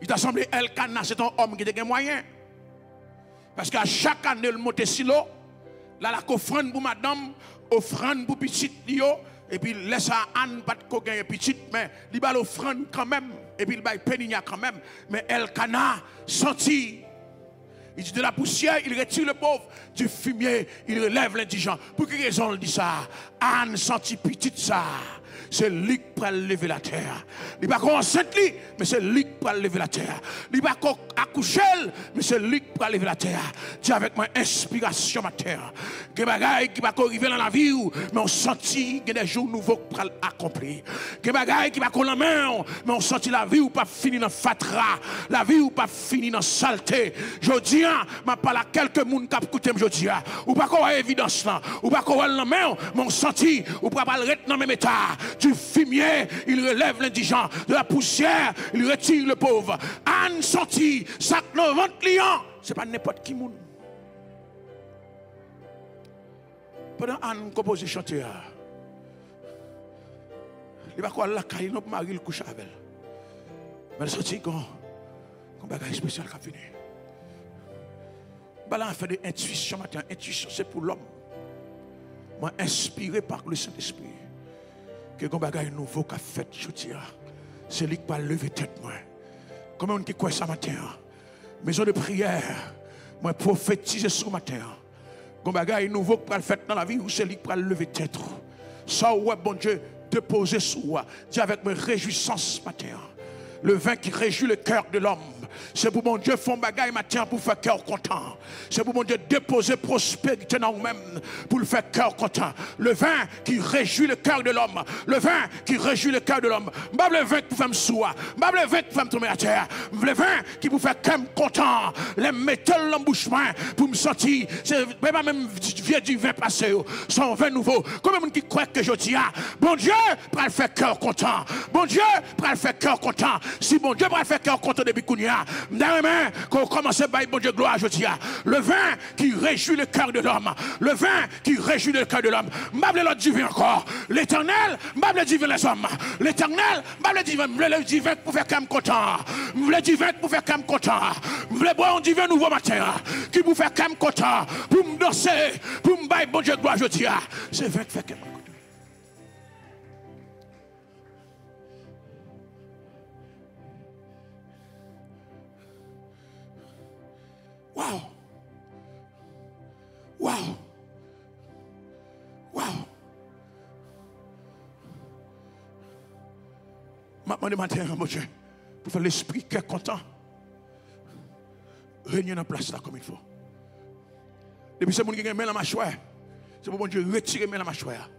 Il t'a semblé Elkana, c'est un homme qui a des moyens. Parce qu'à chaque année, il monte silo. Là, la offrande pour madame, offrande pour petit et puis laisse à Anne pas de gagner petit, mais il va l'offrande quand même. Et puis il va pénigna quand même. Mais Elkana senti. Il dit de la poussière, il retire le pauvre. Du fumier, il relève l'indigent. Pour quelle raison il dit ça? Anne senti petit ça c'est lui qui lever la terre. Il n'est pas enceinte, mais c'est lui qui lever la terre. Il n'est pas accoucher, mais c'est lui qui lever la terre. Dis avec moi, inspiration, ma terre. Que bagaille qui va arriver dans la vie, mais on sentit qu'il y a des jours nouveaux pour accomplir. Que bagaille qui va la main, mais on sentit la vie ou pas fini dans fatra. La vie ou pas fini dans saleté. Je dis, je parle à quelques personnes qui écoutent je dis, ou pas qu'on évidence là, ou pas qu'on la main, mais on sentit, ou pas le dans même état du fumier, il relève l'indigent. De la poussière, il retire le pauvre. Anne sorti, sac ventre liant. Ce n'est pas n'importe qui. Pendant Anne compose chanter, il va quoi la caille, notre mari le couche avec elle. Mais elle sorti quand, quand bagage spécial qui a fini. Bah fait de intuition matin. Intuition, c'est pour l'homme. Moi, inspiré par le Saint-Esprit que un bagage nouveau qu'a fait aujourd'hui. C'est lui qui va lever tête moi. Comment on dit quoi ça matin? Maison de prière, moi prophétiser ce matin. Un bagage nouveau qui va fait dans la vie, c'est lui qui va lever tête. Ça ouais bon Dieu déposer sur moi. Dis avec moi réjouissance matin. Le vin qui réjouit le cœur de l'homme. C'est pour mon Dieu faire bagaille matin pour faire cœur content. C'est pour mon Dieu déposer prospérité dans nous-mêmes pour le faire cœur content. Le vin qui réjouit le cœur de l'homme. Le vin qui réjouit le cœur de l'homme. Pas le vin qui fait me soie. Pas le vin qui fait me tomber à terre. Le vin qui vous fait cœur content. Les métals l'embouchement pour me sentir. C'est pas même vieux du vin passé. Son vin nouveau. Comme monde qui croit que je dis, ah, bon Dieu, pour le faire cœur content. Bon Dieu, pour le faire cœur content. Si bon Dieu, le faire cœur content depuis Kounia, main, qu'on commence à bon Dieu gloire, je dis, le vin qui réjouit le cœur de l'homme, le vin qui réjouit le cœur de l'homme, m'able l'autre divin encore, l'éternel, m'able divin les hommes, l'éternel, m'able divin, le divin pour faire comme content, le divin pour faire comme content, le un divin nouveau matin, qui pour faire comme content, pour me danser, pour me bailler bon Dieu gloire, je dis, c'est vin qui fait comme Wow. Wow. Wow. Maintenant, matin, mon Dieu, pour faire l'esprit qui est content, régner dans place là comme il faut. Depuis ce monde qui a mis la mâchoire, c'est pour mon Dieu retirer la mâchoire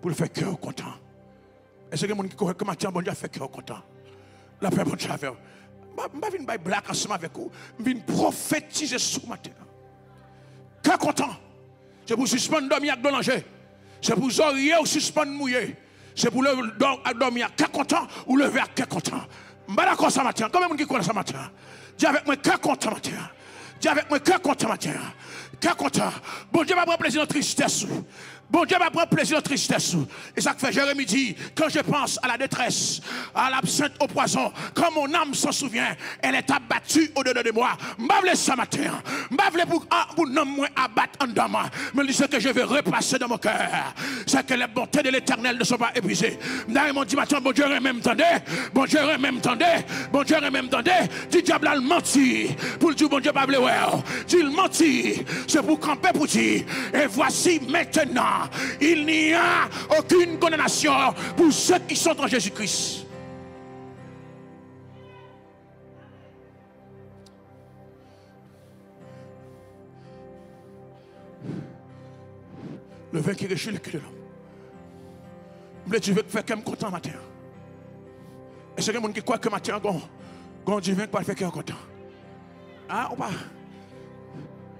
pour le faire cœur content. Et c'est que qui court comme matin, bon Dieu fait cœur content? La paix, bon Dieu, je ne vais pas blague ensemble avec vous. Je viens prophétiser ce matin. Qu'est content. C'est pour suspendre dormir avec de C'est pour oreiller ou suspendre mouiller. C'est pour dormir qu'est content ou lever à content. Je ne vais pas d'accord ce matin. Comment est-ce qui ce matin? Dis avec moi qu'est content matin. Dis avec moi qu'est content matin. Qu'est content. Bon Dieu va prendre plaisir dans la tristesse. Bon Dieu va prendre plaisir de tristesse. Et ça que fait Jérémie dit, quand je pense à la détresse, à l'absinthe, au poison, quand mon âme s'en souvient, elle est abattue au-dedans de moi. M'avle ce matin. M'avle pour, pour non abattre en dedans moi. Mais ce que je vais repasser dans mon cœur, c'est que les bontés de l'éternel ne sont pas épuisées. D'ailleurs, mon dit matin, bon Dieu, même tendez. Bon Dieu, même tendez. Bon Dieu, même tendez. Dit diable a menti. Pour le dire, bon Dieu, pas. Dit il menti. C'est pour camper pour dire. Et voici maintenant il n'y a aucune condamnation pour ceux qui sont en Jésus-Christ. Le vin qui réjouit le cœur de l'homme. Tu veux faire comme content matin. Et c'est quelqu'un qui croit que matin, quand du vin, pas faire content. Ah, ou pas?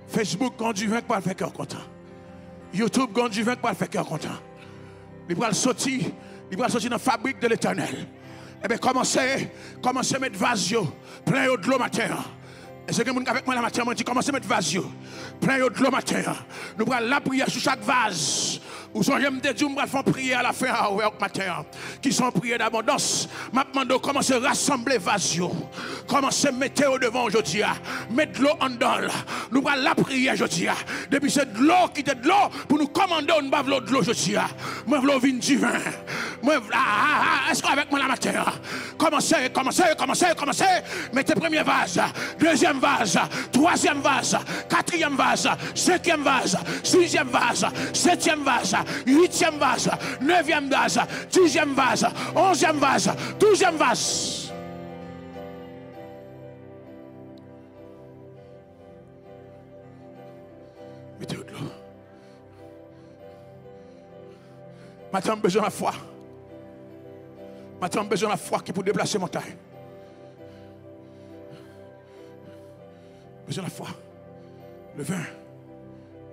Facebook, quand du vin, pas faire content. YouTube, quand du vin, le faire cœur content. Il va sortir, il va sortir dans la fabrique de l'éternel. Eh bien, commencez, commencez à mettre vasio, plein de l'eau matin. Est-ce que vous avec moi la matin, je dis commencez à mettre vase. Plein de l'eau matin. Nous prenons la prière sur chaque vase. Ou sont j'aime dire, nous faire prier à la fin avec matin. Qui sont prières d'abondance. Maintenant, commencez à rassembler vase. Commencez à mettre au devant aujourd'hui. Mettre de l'eau en dedans. Nous prenons la prière aujourd'hui. Depuis c'est de l'eau qui est de l'eau pour nous commander une bave de l'eau aujourd'hui. Moi, veux vin divin. Ah, ah, ah, est-ce qu'avec moi la matin? Commencez, commencez, commencez, commencez. Mettez premier vase. Deuxième vase, troisième vase, quatrième vase, cinquième vase, sixième vase, septième vase, huitième vase, neuvième vase, dixième vase, onzième vase, douzième vase. Mettez de l'eau. Maintenant, besoin de la foi. Maintenant, besoin de la foi qui peut déplacer montagne. besoin de la foi. Le vin.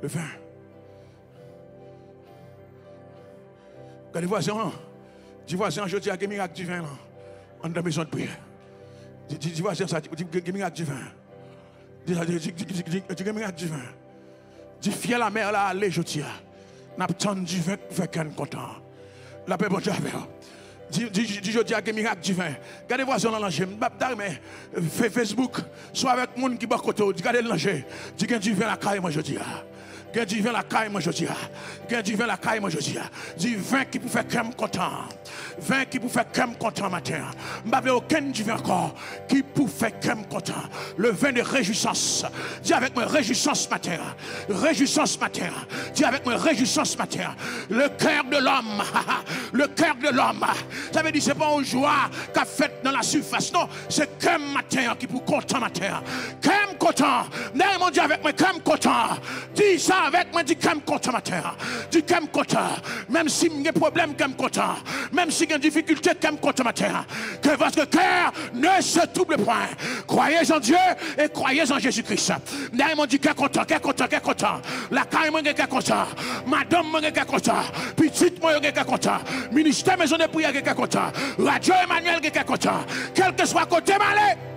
Le vin. Regardez voisin, dis voisin, je dis à miracle du vin, en la maison de prière. Dis voisin, ça, dis miracle du vin. Dis miracle du vin. Dis fier la mère là, allez, je dis, n'a pas du vin, fait qu'un content. La paix, bon Dieu, Dis, je dis à miracle divin. Regardez voisin dans l'ange. Mais Facebook, soit avec les qui sont à côté. Regardez l'ange. Dis que divin la caille, moi je dis. Gen du vin la caille, moi je dis. Gen du vin la caille, moi je dis. Du vin qui peut faire crème content. Vin qui peut faire crème content matin. M'avait aucun du vin encore qui peut faire crème content. Le vin de réjouissance. Dis avec moi réjouissance matin. Réjouissance matin. Dis avec moi réjouissance matin. Le cœur de l'homme. Le cœur de l'homme. Ça veut dire c'est pas une joie qu'a fait dans la surface. Non, c'est crème matin qui peut content matin. Crème content. Mon Dieu avec moi crème content. Dis ça avec moi, dis je content matin. Dis je content. Même si j'ai des problèmes, je content. Même si j'ai des difficultés, je content matin. Que votre cœur ne se double point. Croyez en Dieu et croyez en Jésus-Christ. D'ailleurs, mon dit que content, que content, que content. La caille, que content. Madame, moi, que content. Petite, moi, que content. Ministère, maison de prière, que content. Radio Emmanuel, que content. Quel que soit côté malé.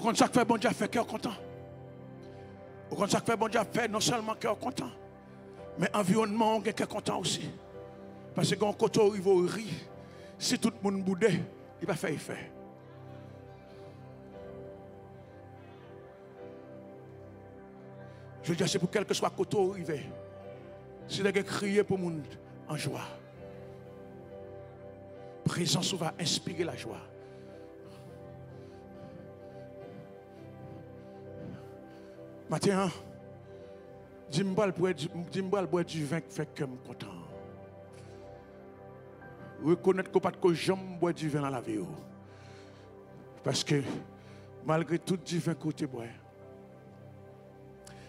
Au contraire, chaque fait bon Dieu fait cœur content. Au contraire, chaque fait bon Dieu fait non seulement cœur content, mais environnement on cœur content aussi. Parce que quand va rire, si tout le monde boudait, il va faire effet. Je dire, c'est pour quel que soit côté arrivé. Si vous crier pour le monde en joie, présence va inspirer la joie. Matin, dis-moi pour être du vin qui fait que je suis content. Reconnaître pas de jambe boire du vin dans la vie. Oh. Parce que malgré tout du vin côté boire,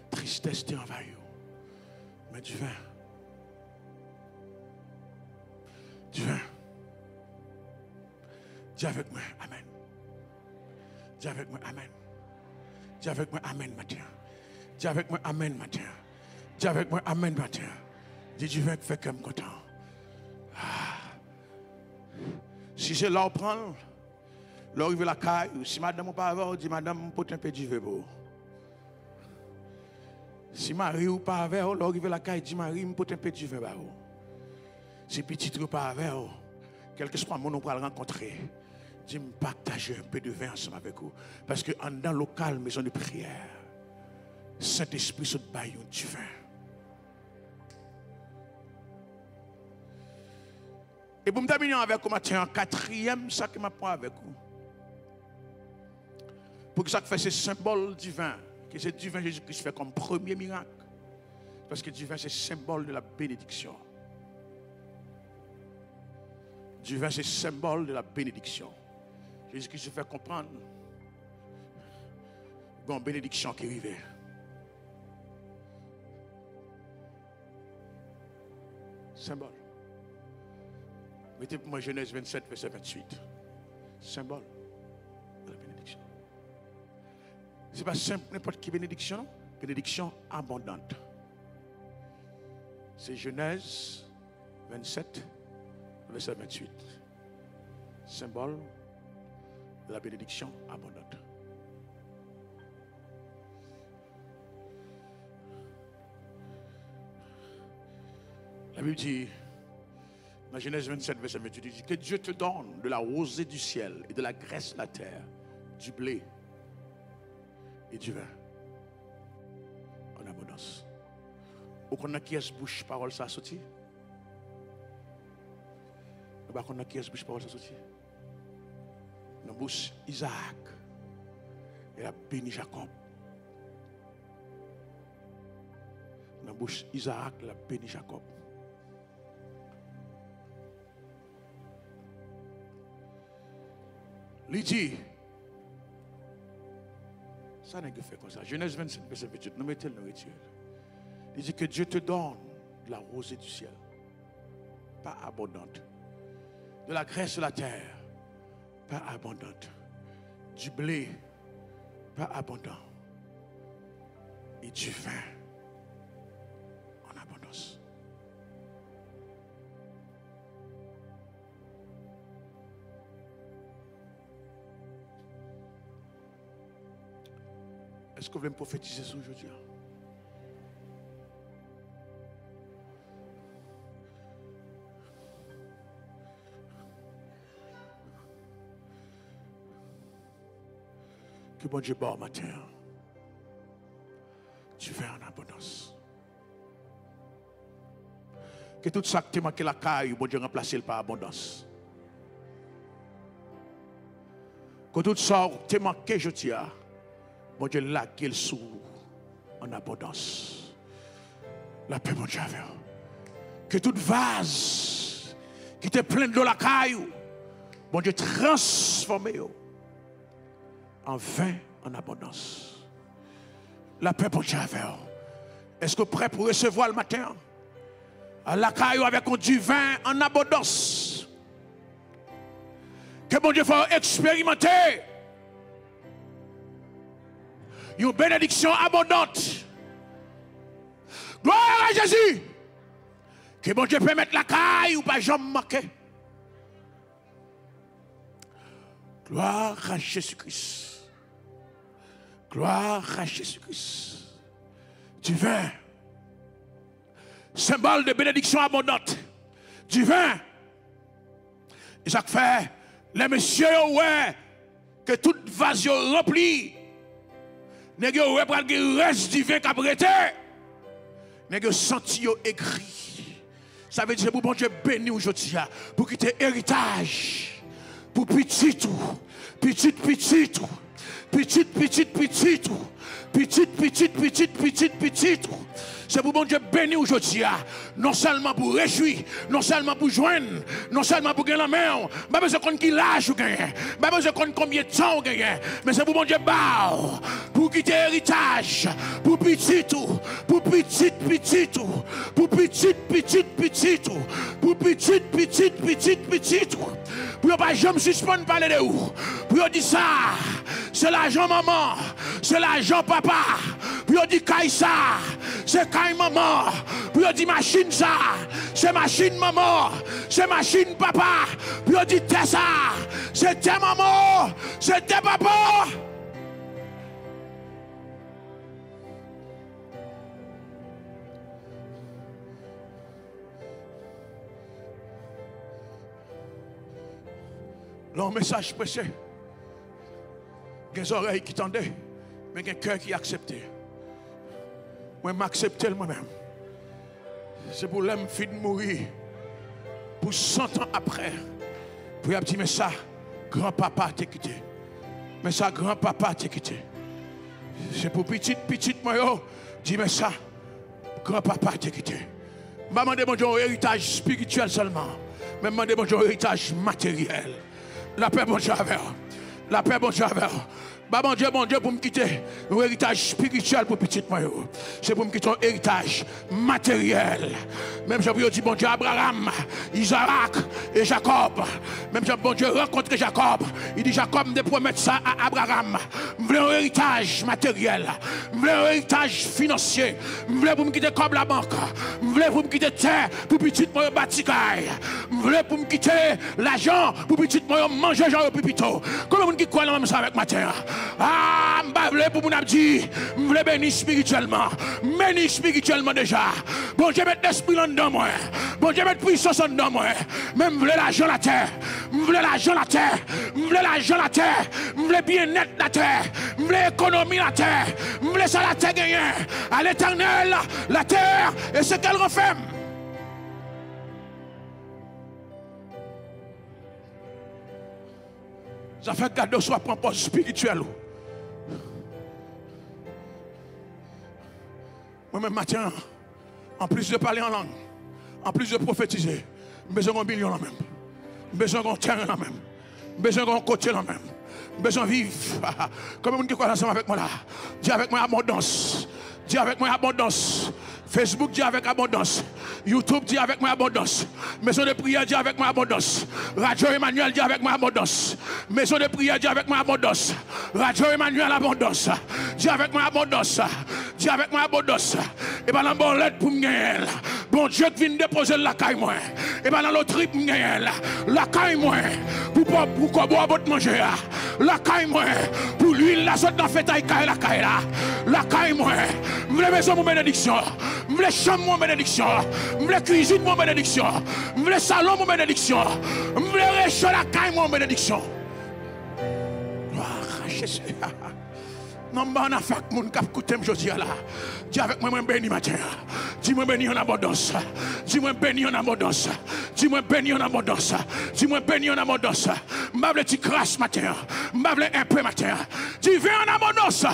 tristesse t'est envahie. Oh. Mais du vin. Du vin. Dis avec moi, Amen. Dis avec moi, Amen. Dis avec moi, Amen, matin. Dis avec moi Amen matin. Dis avec moi Amen matin. Dis tu veux faire comme content. Ah. Si c'est là prendre, là arrive la caille, si madame ou pas avoir, dis madame peut un peu du beau. Si Marie ou pas avec, arrive la caille, dis Marie peut un peu du vin Si petit ou pas avec, quel que soit mon nom pour le rencontrer, dis partager un peu de vin ensemble avec vous. Parce que en dans local, maison de prière, Saint-Esprit se baille du vin. Et pour me terminer avec vous, matin, un quatrième, ça que m'apprend avec vous. Pour que ça fait ce symbole divin, que c'est divin Jésus-Christ fait comme premier miracle. Parce que divin, c'est symbole de la bénédiction. Divin, c'est symbole de la bénédiction. Jésus-Christ se fait comprendre. Bon, bénédiction qui arrive. Symbole. Mettez pour moi Genèse 27, verset 28. Symbole de la bénédiction. Ce n'est pas simple, n'importe qui bénédiction, bénédiction abondante. C'est Genèse 27, verset 28. Symbole de la bénédiction abondante. La Bible dit, dans Genèse 27, verset 28, dit que Dieu te donne de la rosée du ciel et de la graisse de la terre, du blé et du vin en abondance. Ou qu'on a qui est bouche parole ça sorti? Ou qu'on a qui est bouche parole ça sorti? Dans bouche Isaac, et a béni Jacob. Dans bouche Isaac, il a béni Jacob. Il dit, ça n'est que fait comme ça. Genèse 25, verset 28, nous mettons le nourriture. Il dit que Dieu te donne de la rosée du ciel, pas abondante, de la graisse de la terre, pas abondante, du blé, pas abondant, et du vin Est-ce que vous voulez me prophétiser ça aujourd'hui? Que bon Dieu bat matin. Tu fais en abondance. Que tout ça que tu manqué la caille, bon Dieu remplace par abondance. Que tout ça que tu manqué, je tiens, bon Dieu là qu'il sous en abondance. La paix, mon Dieu. Que toute vase qui te plein de la caille, bon Dieu transforme en vin en abondance. La paix pour Dieu vous. Est-ce que vous êtes prêt pour recevoir le matin? À la caillou avec du vin en abondance. Que mon Dieu faut expérimenter une bénédiction abondante. Gloire à Jésus. Que mon Dieu peut mettre la caille ou pas jamais manquer. Gloire à Jésus-Christ. Gloire à Jésus-Christ. Du vin. Symbole de bénédiction abondante. Du vin. Ça fait, les messieurs, ouais, que toute vase remplie. Nèg yo ouais pral reste du vin qu'a prêté. Nèg yo senti yo écrit. Ça veut dire pour bon Dieu béni aujourd'hui pour quitter héritage pour petit tout, petit petit tout, petit petit petit tout, petit petit petit petit petit tout. C'est pour bon Dieu béni aujourd'hui. Non seulement pour réjouir, non seulement pour joindre, non seulement pour gagner la main. Pas besoin de qui l'âge ou gagner. Pas besoin de combien de temps ou gagner. Mais c'est pour bon Dieu bar. Pour quitter héritage. Pour petit tout. Pour petit petit tout. Pour petit petit petit tout. Pour petit petit petit petit tout. Pour pas jamais suspendre parler de vous. Pour dire ça. C'est l'argent maman. C'est l'argent papa. Pour dire ça. C'est caille maman. Pour dire machine ça. C'est machine maman. C'est machine papa. Pour dire ça. C'est tes maman. C'est tes papa. Long message pressé. Des oreilles qui tendaient, mais un cœur qui acceptait. Moi, m'accepter moi-même. C'est pour l'homme fin de mourir. Pour 100 ans après. Pour dire, mais ça, grand-papa t'a quitté. Mais ça, grand-papa t'a quitté. C'est pour petite, petite, moi. Dis, mais ça, grand-papa t'a quitté. Je demande un héritage spirituel seulement. Mais je demande un héritage matériel. La paix, bon Dieu, avec. La paix, bon Dieu, avec. Bah, bon Dieu, bon Dieu, pour me quitter un héritage spirituel pour petit moi. C'est pour me quitter un héritage matériel. Même j'ai dit, bon Dieu, Abraham, Isaac et Jacob. Même j'ai bon Dieu, rencontré Jacob. Il dit, Jacob me promettre ça à Abraham. Je veux un héritage matériel. Je veux un héritage financier. Je veux pour me quitter comme la banque. Je veux pour me quitter terre pour petit moi bâtir. Je veux pour me quitter l'argent pour petit moi manger genre pipito. Comment on qui croit même ça avec ma terre? Ah, je pour mon dit, je veux bénir spirituellement. Bénir spirituellement déjà. Bon Dieu, mettre l'esprit dans moi. Bon Dieu, mettre puissance dans moi. Même je veux l'argent la terre. Je veux l'argent la terre. Je veux l'argent la terre. Je veux bien-être la terre. Je veux l'économie la terre. Je veux ça la terre gagner. À l'éternel, la terre et ce qu'elle referme. Ça fait cadeau soit poste spirituel. Moi-même, matin, en plus de parler en langue, en plus de prophétiser, besoin d'un million là même. Besoin d'un terrain là même. Besoin d'un côté là même. Besoin vivre. Comme on qui croit ensemble avec moi là? Dis avec moi abondance. Dis avec moi abondance. Facebook dit avec abondance. YouTube dit avec moi abondance. Maison de prière dit avec moi abondance. Radio Emmanuel dit avec moi abondance. Maison de prière dit avec moi abondance. Radio Emmanuel abondance. Dis avec moi abondance. Dis avec moi abondance. Et bien, bon lettre pour me. Bon Dieu qui vient déposer la caille moi. Et bien, dans l'autre trip, la caille moi. Pour quoi boire votre manger. La caille moi. Pour l'huile, la sorte dans fait la caille la caille là. La caille moi. Vous voulez maison mon bénédiction. Vous voulez chambre mon bénédiction. Vous voulez cuisine mon bénédiction. Vous voulez salon mon bénédiction. Voulez réchaud la caille mon bénédiction. Jésus. Non, mais on a fait que mon cap coûte aujourd'hui là. Dis avec moi, moi béni matin. Dis-moi béni en abondance. Dis-moi béni en abondance. Dis-moi béni en abondance. Dis-moi béni en abondance. M'bable tu crasse matin. M'bable un peu matin. Tu viens en abondance.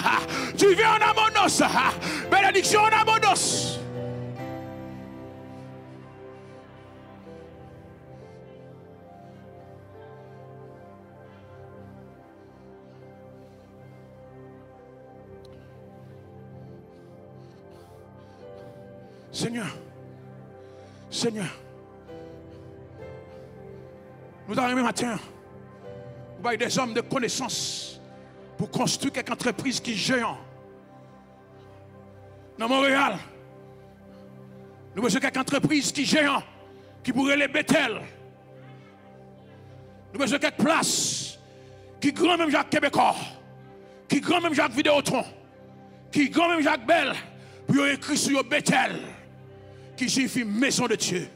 Tu viens en abondance. Bénédiction en abondance. Seigneur, Seigneur, nous arrivons matin, vous avez des hommes de connaissance pour construire quelque entreprise qui est géant. Dans Montréal, nous avons quelque entreprise qui géant, qui pourrait les Bethel. Nous avons quelque place qui grand même Jacques Québécois, qui grand même Jacques Vidéotron, qui grand même Jacques Bell, pour écrire sur Bethel qui signifie maison de Dieu.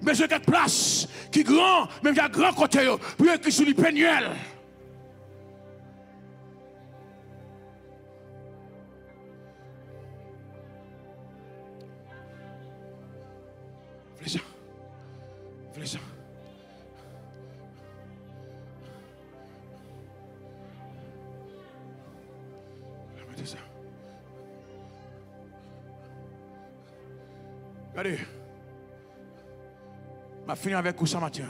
Maison de place qui grand, même a grand côté, pour écrire sur les pénuels. ça. ça. ça. Regardez. Je fini avec vous ce matin.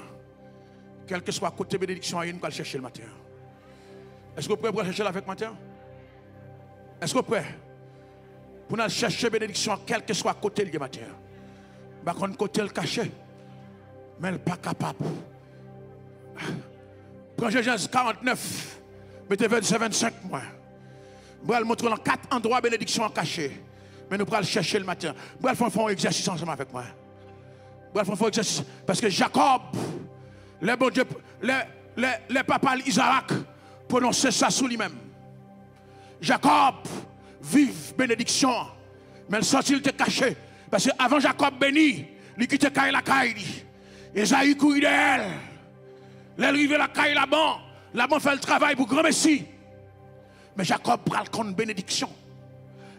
Quel que soit côté bénédiction, il nous chercher le matin. Est-ce que vous pouvez chercher avec matin? Est-ce que vous pouvez? Pour nous chercher bénédiction, quel que soit côté le matin. Par contre, côté le caché. Mais il n'est pas capable. Quand Genèse 49, mettez verset 25 mois. Je vais vous montrer dans quatre endroits bénédiction cachée. Mais nous allons chercher le matin. Nous allons faire un exercice ensemble avec moi. Nous allons faire un exercice. Parce que Jacob, les bon Dieu, les, les, les Isaac prononçaient ça sous lui-même. Jacob, vive bénédiction. Mais le sens il était caché. Parce qu'avant Jacob béni, il quittait la caille. Esaïe couille d'elle. Elle arrive la caille là-bas. Là-bas fait le travail pour grand Messie. Mais Jacob prend le compte bénédiction.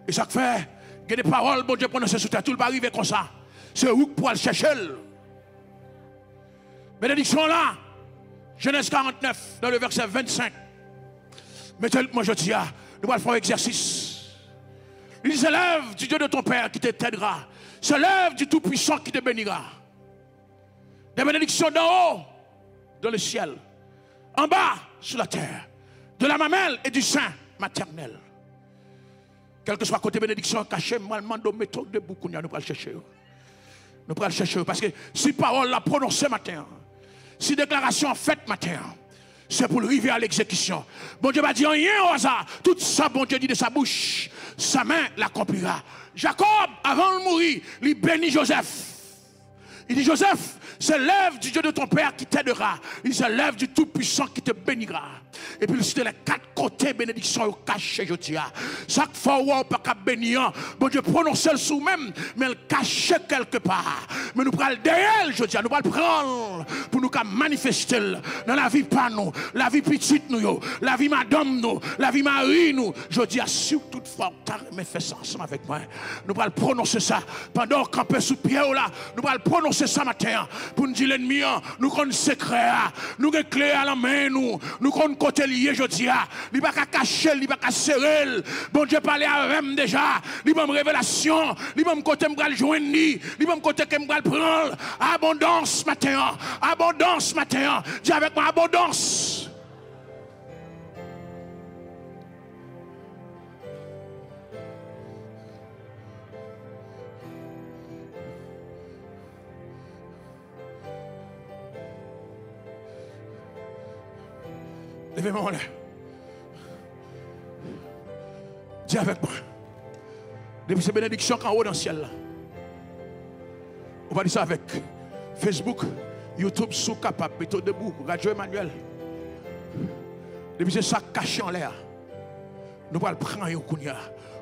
Et ça fait a des paroles, bon Dieu, prononcées sur terre, tout va arriver comme ça. C'est où pour aller chercher. Bénédiction là, Genèse 49, dans le verset 25. Mais moi je dis, nous allons faire un exercice. Il se lève du Dieu de ton Père qui t'aidera. Se lève du Tout-Puissant qui te bénira. Des bénédictions d'en haut, dans le ciel. En bas, sur la terre. de la mamelle et du sein maternel. Quel que soit côté bénédiction caché, je demande méthode de beaucoup, nous allons chercher. Nous allons chercher. Parce que si parole la prononcée matin, si déclaration faite matin, c'est pour arriver à l'exécution. Bon Dieu va dire rien au hasard. Tout ça, bon Dieu dit de sa bouche, sa main l'accomplira. Jacob, avant de mourir, il bénit Joseph. Il dit Joseph, c'est l'œuvre du Dieu de ton Père qui t'aidera. C'est l'œuvre du Tout-Puissant qui te bénira. Et puis, c'était les quatre côtés bénédiction au caché, je dis. Chaque fois où on peut bénir, bon Dieu prononce le sous même, mais le caché quelque part. Mais nous prenons derrière, je dis, nous prenons prendre pour nous manifester dans la vie pas nous, la vie petite nous, la vie madame nous, la vie Marie nous. Je dis, si toutefois, on fait ça ensemble avec moi. Nous prenons prononcer ça pendant qu'on peut sous pied là. Nous prenons prononcer ça matin pour nous dire l'ennemi, nous connaissons secret, nous avons clé à la main, nous, nous côté lié, je dis, il pas qu'à cacher, il pas qu'à serrer. Bon Dieu parlait avec moi déjà, il m'a révélation, il m'a côté me le joindre, il m'a côté que me prendre. Abondance matin, abondance matin, dis avec moi abondance. Dis avec moi. Depuis ces bénédictions en haut dans le ciel là. On va dire ça avec Facebook, YouTube, sous capable, debout, Radio Emmanuel. Depuis ça caché en l'air. Nous allons prendre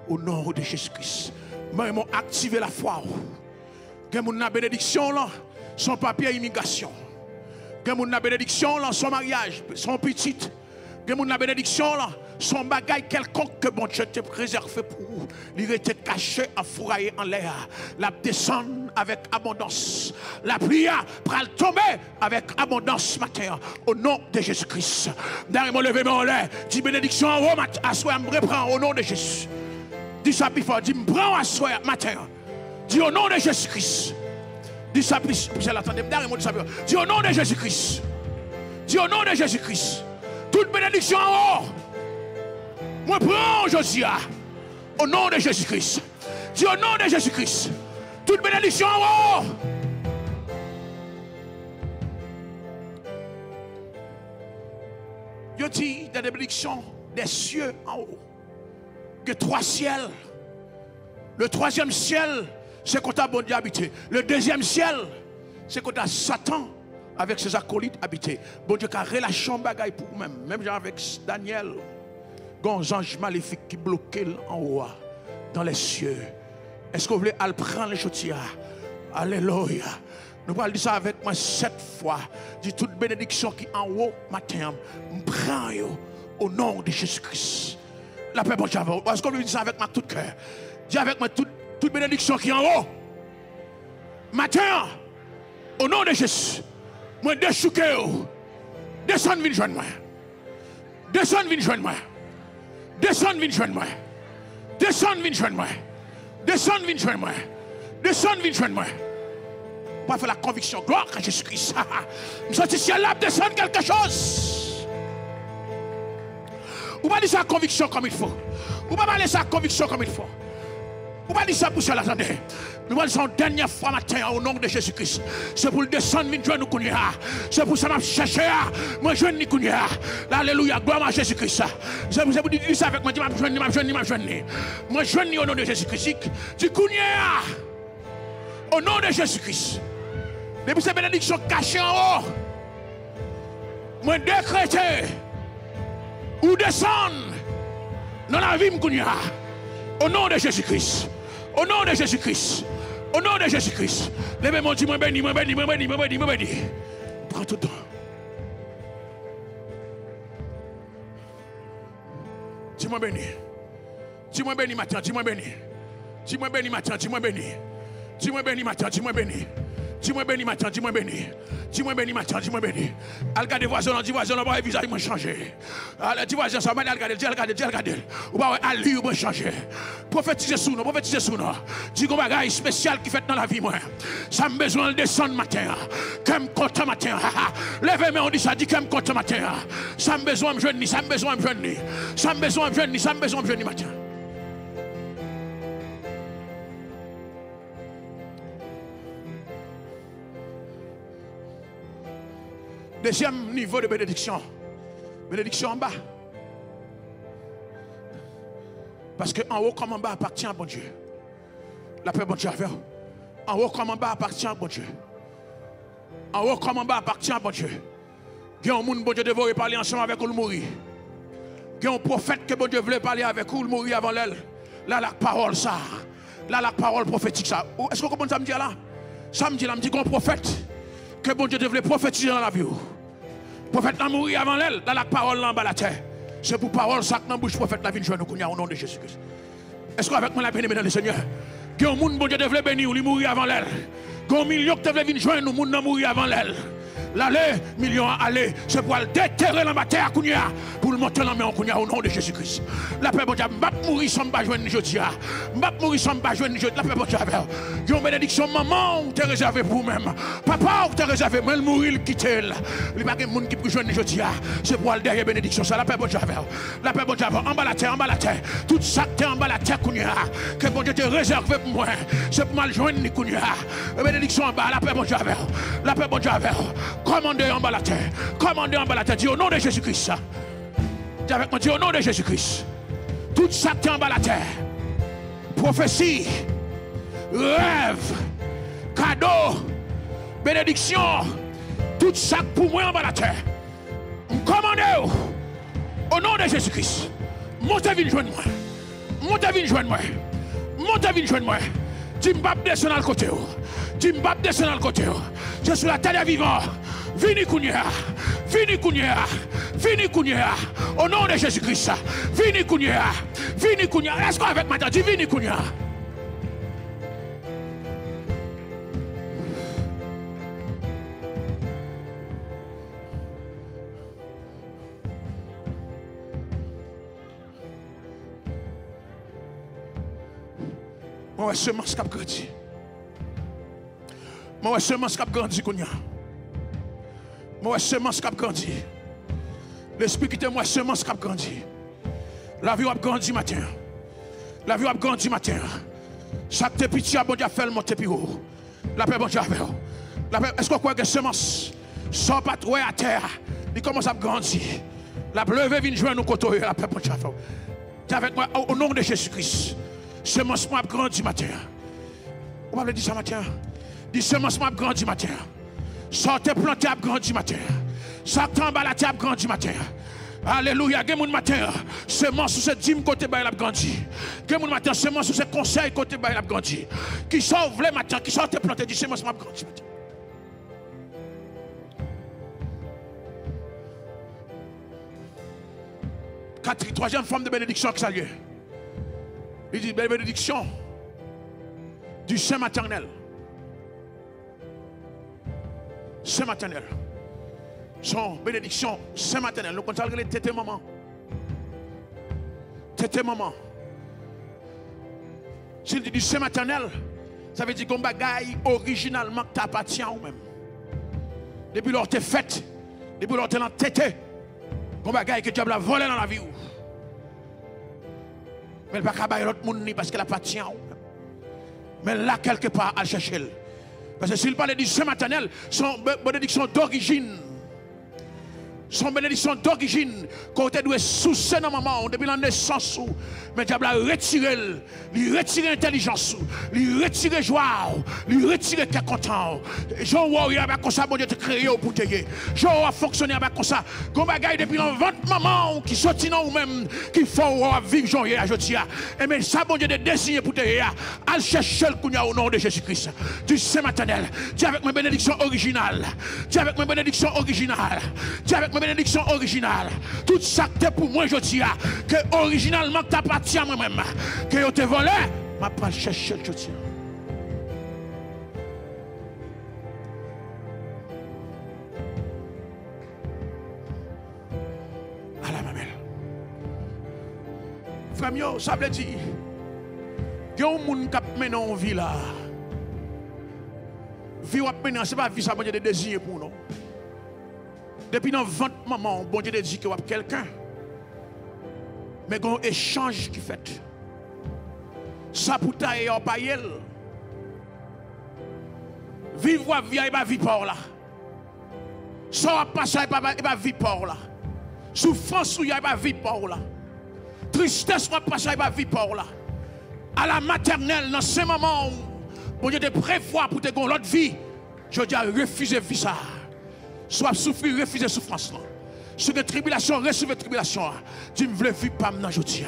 au nom de Jésus-Christ. Moi, ils activé la foi. Que mon bénédiction là, son papier immigration. Que mon bénédiction là, son mariage, son petit que la bénédiction là, son bagage quelconque que bon Dieu te préservé pour vous. Il était caché, fourrailler en l'air. La descendre avec abondance. La prière pour tomber avec abondance matin. Au nom de Jésus-Christ. Derrière mon levé mon l'air. Dis bénédiction en haut, à soi, me reprend au nom de Jésus. Dis ça plus fort. Dis me prends à soi matin. Dis au nom de Jésus-Christ. Dis ça plus. Dis au nom de Jésus-Christ. Dis au nom de Jésus-Christ toute bénédiction en haut. Moi, prends Josia au nom de Jésus-Christ. Dis au nom de Jésus-Christ. Toute bénédiction en haut. Je dis des bénédictions des cieux en haut. Que trois ciels. Le troisième ciel, c'est quand tu as bon Dieu habité. Le deuxième ciel, c'est quand tu as Satan avec ses acolytes habités. Bon Dieu, car relâche bagaille pour vous-même. Même avec Daniel. Gon ange maléfique qui bloquait en haut, dans les cieux. Est-ce que vous voulez aller prendre les chaudières? Alléluia. Nous allons dire ça avec moi sept fois. Dis toute bénédiction qui en haut matin. Prends au nom de Jésus-Christ. La paix, bon Dieu. Est-ce vous voulez dire ça avec moi tout cœur? Dis avec moi toute, toute bénédiction qui en haut. Matin. Au nom de Jésus. Moi, déchouqué, descends, viens joindre moi. Descends, viens joindre moi. Descends, viens joindre moi. Descends, viens joindre moi. Descends, viens joindre moi. Descends, viens joindre moi. Pour faire la conviction, gloire à Jésus-Christ. Je suis si là descendre quelque chose. Ou pas dire sa conviction comme il faut. Ou pas parler sa conviction comme il faut. Ou pas dire ça pour cela, attendez. Nous allons dernière fois matin au nom de Jésus-Christ. C'est pour le descendre, nous nous C'est pour ça que je cherche. Moi, je ne connais Alléluia. Gloire à Jésus-Christ. C'est pour dire ça avec moi. Je je ne je ne je ne Moi, je ne au nom de Jésus-Christ. Tu connais au nom de Jésus-Christ. Depuis ces bénédictions cachées en haut, moi, décréter ou descendre dans la vie, au nom de Jésus-Christ. Au nom de Jésus-Christ. Au nom de Jésus-Christ. Levez-moi, dis-moi béni, moi béni, moi béni, moi béni, moi béni. Prends tout le temps. Dis-moi béni. Dis-moi béni matin, dis-moi béni. Dis-moi béni matin, dis-moi béni. Dis-moi béni matin, dis-moi béni. Dis-moi béni matin, dis-moi béni. Dis-moi béni matin, dis-moi béni. Al gade voisin, dis voisin, le visage m'a changé. Allez, dis voisin, ça m'a dit al gade, dis al gade, dis al gade. Ou pas Ali m'a changé. Prophétisez sous nous, prophétisez sous nous. Dis qu'on bagaille spécial qui fait dans la vie moi. Ça me besoin de descendre matin. Comme content matin. Levez-moi on dit ça, dit comme content matin. Ça me besoin de jeune, ça me besoin de jeune. Ça me besoin de jeune, ça me besoin de jeune matin. Deuxième niveau de bénédiction. Bénédiction en bas. Parce que en haut comme en bas appartient à bon Dieu. La paix bon Dieu avec En haut comme en bas appartient à bon Dieu. En haut comme en bas appartient à bon Dieu. Il y a un monde bon Dieu devrait parler ensemble avec vous le mourir. Il y a un prophète que bon Dieu voulait parler avec vous le mourir avant l'aile. Là la parole ça. Là la parole prophétique ça. Est-ce que vous comprenez ça me dit là? Ça me dit là, me dit qu'on prophète que bon Dieu devait prophétiser dans la vie. Le prophète n'a mourir avant l'aile, dans la parole là en bas la terre. C'est pour parole ça que bouche prophète la vie de nous au nom de Jésus-Christ. Est-ce qu'avec moi la béni dans le Seigneur? Que un monde bon Dieu devait bénir lui mourir avant l'aile. Qu'un million qui devait venir joindre nous, monde n'a mourir avant l'aile l'aller, million à aller, c'est pour le déterrer dans ma terre, pour le monter dans main au nom de Jésus-Christ. La paix, bon Dieu, m'a mourir sans pas joindre jeudi. M'a mourir sans pas joindre. La paix, bon Dieu, une bénédiction, maman, ou t'es réservé pour vous-même. Papa, ou t'es réservé, mais le mourir, le quitter. Il n'y a pas de monde qui peut joindre jeudi. C'est pour le derrière bénédiction. Ça, la paix, bon Dieu, la paix, bon Dieu, en bas la terre, en bas la terre. Tout ça qui en bas la terre, que bon Dieu te réservé pour moi. C'est pour mal joindre, bénédiction en bas, la paix, bon Dieu, la paix, bon Dieu, Commandez en bas la terre. Commandez en bas la terre. Dis au nom de Jésus-Christ. Dis avec moi, dis au nom de Jésus-Christ. Tout ça qui est en bas la terre. Prophétie, rêve, cadeau, bénédiction. Tout ça pour moi en bas la terre. Commandez au nom de Jésus-Christ. Montez vite joindre moi. Montez vite joindre moi. Montez vite joindre moi. Dis m'bap descendre le côté. Dis m'bap descendre le côté. Je suis la terre vivant. Vini Kounia, Vini Kounia, Vini Kounia, au nom de Jésus-Christ, Vini Kounia, Vini Kounia, est-ce qu'avec ma dis Vini Kounia? Moi, semence qui a grandi. Moi, semence qui a grandi, Kounia. Moi, semence qui a grandi. L'esprit qui était moi, semence qui a grandi. La vie a grandi matin. La vie a grandi matin. Chaque petit bon Dieu fait le monter plus. La paix bon Dieu est-ce qu'on croit que semence sans pas trop à terre, il commence à grandir. La pleuve vient jouer nous côté la paix bon Dieu Tu avec moi au nom de Jésus-Christ. Semence m'a grandi matin. On va dire ça matin? Dis semence m'a grandi matin. Sortez planté à grandi matin. Sortez en bas la terre grandi matin. Alléluia. Gen matin, semence sous ce dîme côté bail la grandi. Matin, semence sous ce conseil côté bail la grandi. Qui sauve les matins, qui sortent planté dit semence m'a grandi matin. Quatre, troisième forme de bénédiction qui s'allie. Il dit bénédiction du Saint maternel. Saint maternel. Son bénédiction Saint maternel. Nous comptons les tété maman. Tété maman. S'il dit du Saint maternel, ça veut dire qu'on bagaille originalement que t'appartient ou même. Depuis lors t'es fait, depuis lors t'es dans tété, qu'on bagaille que tu as volé dans la vie. Mais elle ne pas l'autre monde parce qu'elle appartient ou même. Mais là, quelque part, elle cherche. Parce que s'il parlait du Saint maternel, son bénédiction d'origine son bénédiction d'origine, côté doit sous dans maman, depuis la naissance, mais diable a retiré, lui retiré l'intelligence, lui retiré joie, lui retiré est content. Jean warrior avec comme ça, bon Dieu te créé pour te Jean a fonctionné avec comme ça. Gon bagaille depuis la vente maman, qui sorti dans ou même, qui faut vivre Jean hier, je dis. Et mais ça, bon Dieu, de désigner pour te Al chercher le au nom de Jésus-Christ. Du Saint maternel. Dis avec ma bénédiction originale. Dis avec ma bénédiction originale. Dis avec bénédiction originale. Tout ça que pour moi, je dis, ah, que originalement t'appartient à moi-même, que je te volé, je vais chercher je dis. À la. Frère, ça veut dire, il y a un monde qui mène en vie là. Vie ou ce n'est pas vie, ça va désigner pour nous. Depuis dans 20 moments, bon Dieu dit que y a quelqu'un. Mais il y a un échange qui fait. Ça pour et pas Vivre vie, il va vivre par là. Ça passer, il va vivre par là. Souffrance, il va vivre par là. Tristesse, va passer, il va vivre par là. À la maternelle, dans ce moment où bon Dieu te prévoit pour te donner l'autre vie, je dis à refuser vie ça. Soit souffrir, refuser souffrance. Sur des tribulations, recevez tribulation. Tu me veux vivre pas maintenant, je dis.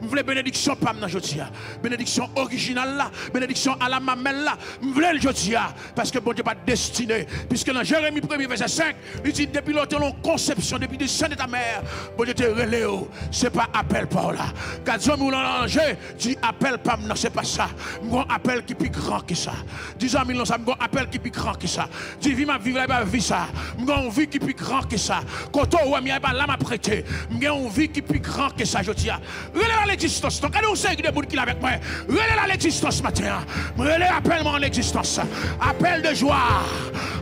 Veux bénédiction pas maintenant, dis. Bénédiction originale là, bénédiction à la mamelle là. Je veux dis. Parce que bon Dieu pas destiné. Puisque dans Jérémie 1er verset 5, il dit depuis l'autre conception, depuis le sein de ta mère, bon Dieu te relève. Ce n'est pas appel par là. Quand Dieu nous danger, dit appel pas maintenant, ce n'est pas ça. Je appel qui est plus grand que ça. 10 ans, ça, je appel qui est plus grand que ça. Dis, vis ma vie, pas vie ça. Je vie qui est plus grand que ça. Quand ouais, mais pas là m'a prêté. J'ai une vie qui est plus grande que ça, je dis. Relève l'existence. Donc, allez, on sait des gens qui avec moi. Relève l'existence matin. Relève appelle-moi en existence. Appel de joie.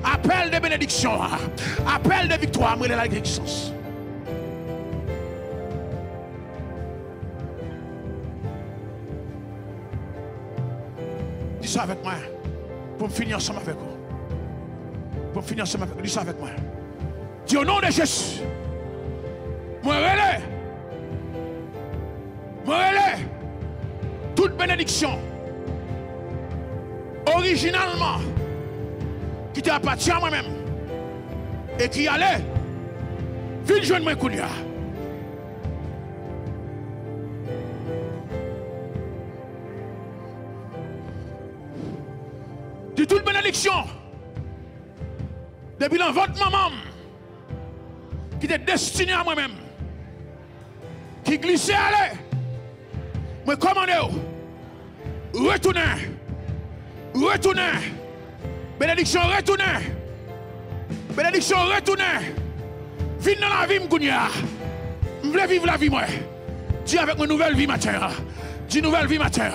Appel de bénédiction. Appel de victoire. Relève l'existence. Dis ça avec moi. Pour me finir ensemble avec vous. Pour me finir ensemble avec vous. Dis ça avec moi. Dis au nom de Jésus. Moi, relais. Moi, relais. Toute bénédiction. Originalement. Qui t'appartient à moi-même. Et qui allait. Viens joindre moi, Kounia. De toute bénédiction. Depuis votre maman qui était destiné à moi-même, qui glissait à l'air, me commandez, retournez, retournez, bénédiction, retournez, bénédiction, retournez, viens dans la vie, Mgounia, je vivre la vie, moi. Dis avec une nouvelle vie matin, dis nouvelle vie matin.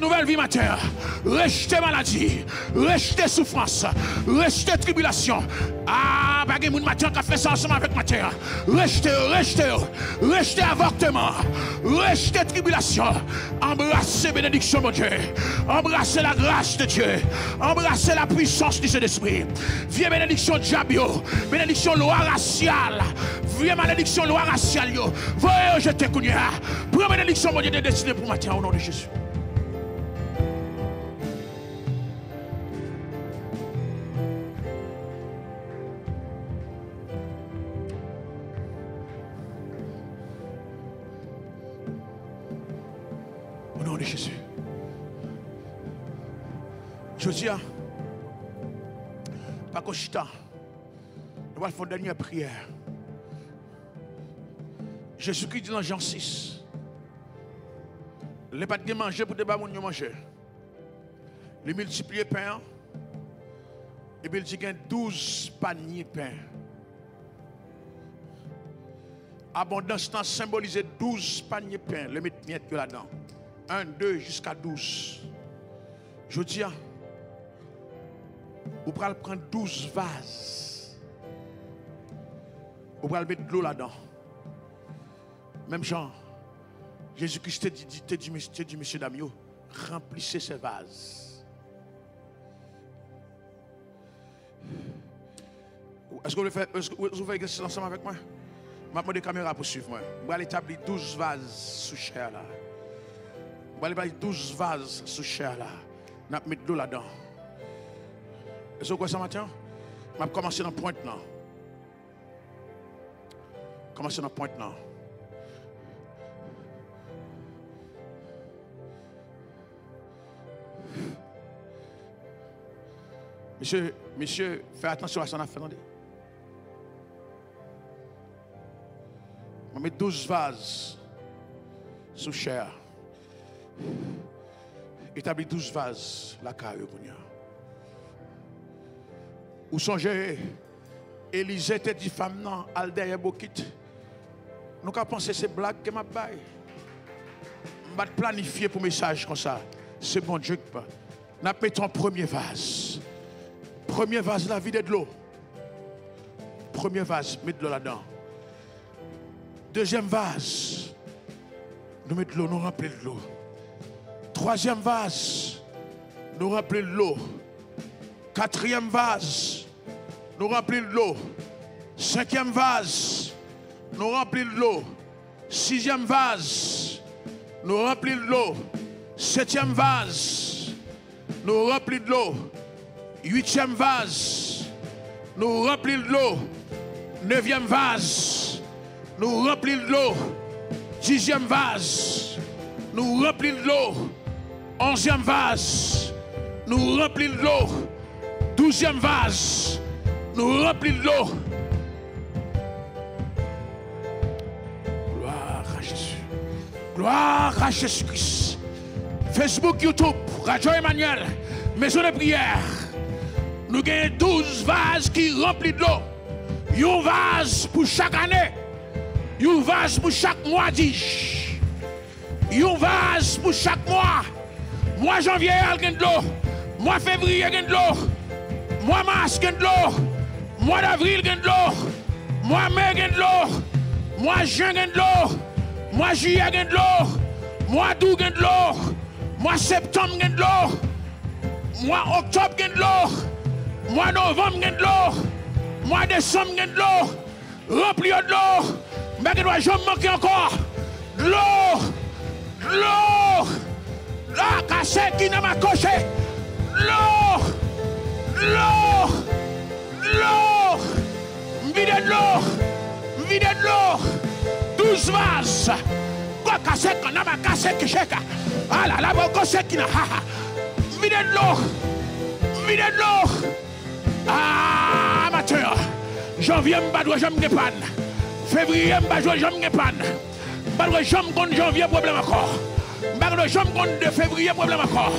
Nouvelle vie matin. Rejetez maladie. Rejetez souffrance. Rejetez tribulation. Ah, pas de matin qui a fait ça ensemble avec matin. Rejetez, rejetez, rejetez avortement. Rejetez tribulation. Embrassez bénédiction, mon Dieu. Embrassez la grâce de Dieu. Embrassez la puissance du Saint-Esprit. Viens bénédiction diabio. Bénédiction loi raciale. Viens malédiction loi raciale. Voyez, je te connais. Prends bénédiction, mon Dieu, de destiné pour matin au nom de Jésus. Josia, Pakoshita, nous allons faire une dernière prière. Jésus-Christ dit dans Jean 6, les pas de manger pour des bas manger. Les multiplier pain, et puis il dit qu'il y a 12 paniers pain. Abondance symbolisé 12 paniers pain, le mettre là-dedans. 1, 2 jusqu'à 12. Je dis, vous pouvez prendre 12 vases. Vous pouvez mettre de l'eau là-dedans. Même genre, Jésus-Christ te dit, dit, dit, monsieur Damio, remplissez ces vases. Est-ce que vous est-ce que vous exercice ensemble avec moi? Vais des caméras pour suivre moi. Je vais établir 12 vases sous chair là. Je vais établir 12 vases sous chair là. Je mettre de l'eau là-dedans. Est-ce que ça matin? Je vais commencer dans le point là. Commencer dans le point là. Monsieur, monsieur, fais attention à son affaire. Je vais mettre 12 vases sous chair. Établis 12 vases, la carrière. Ou songez, Élisée était dit femme non, al derrière Bokit. Nous avons pensé c'est blague que m'a bail. Je planifier pour message comme ça. C'est bon Dieu qui parle. N'a ton premier vase. Premier vase, la vie de l'eau. Premier vase, mets de l'eau là-dedans. Deuxième vase, nous mettons de l'eau, nous remplissons de l'eau. Troisième vase, nous remplissons de l'eau. Quatrième vase, nous remplissons de l'eau. Cinquième vase, nous remplissons de l'eau. Sixième vase, nous remplissons de l'eau. Septième vase, nous remplissons de l'eau. Huitième vase, nous remplissons de l'eau. Neuvième vase, nous remplissons de l'eau. Dixième vase, nous remplissons de l'eau. Onzième vase, nous remplissons de l'eau. Douzième vase, nous remplissons de l'eau. Gloire à Jésus. Gloire à Jésus-Christ. Facebook, YouTube, Radio Emmanuel, Maison de prière. Nous avons 12 vases qui remplissent de l'eau. Un vase pour chaque année. Un vase pour chaque mois, dis Un vase pour chaque mois. Mois janvier, il y a de l'eau. Mois février, il y a de l'eau. Mois mars, il y a de l'eau. Mois d'avril, a de l'eau. Mois mai, a de l'eau. Mois juin, a de l'eau. Mois juillet, a de l'eau. Mois d'août, a de l'eau. Mois septembre, a de l'eau. Mois octobre, a de l'eau. Mois novembre, a de l'eau. Mois décembre, a de l'eau. Rempli de l'eau. Mais il doit jamais manquer encore. De l'eau. De l'eau. La cassette qui n'a pas coché. L'eau. L'eau. L'eau. Vide de l'eau. Vide de l'eau. Douze vases. Quoi cassette qu'on a ma cassette qui chèque. Ah là là, bon cassette qui n'a. Vide de l'eau. Vide de l'eau. Ah, amateur. Janvier, je vais me panne. Février, je vais me panne. Je vais me janvier, problème encore. Je vais me de février, problème encore.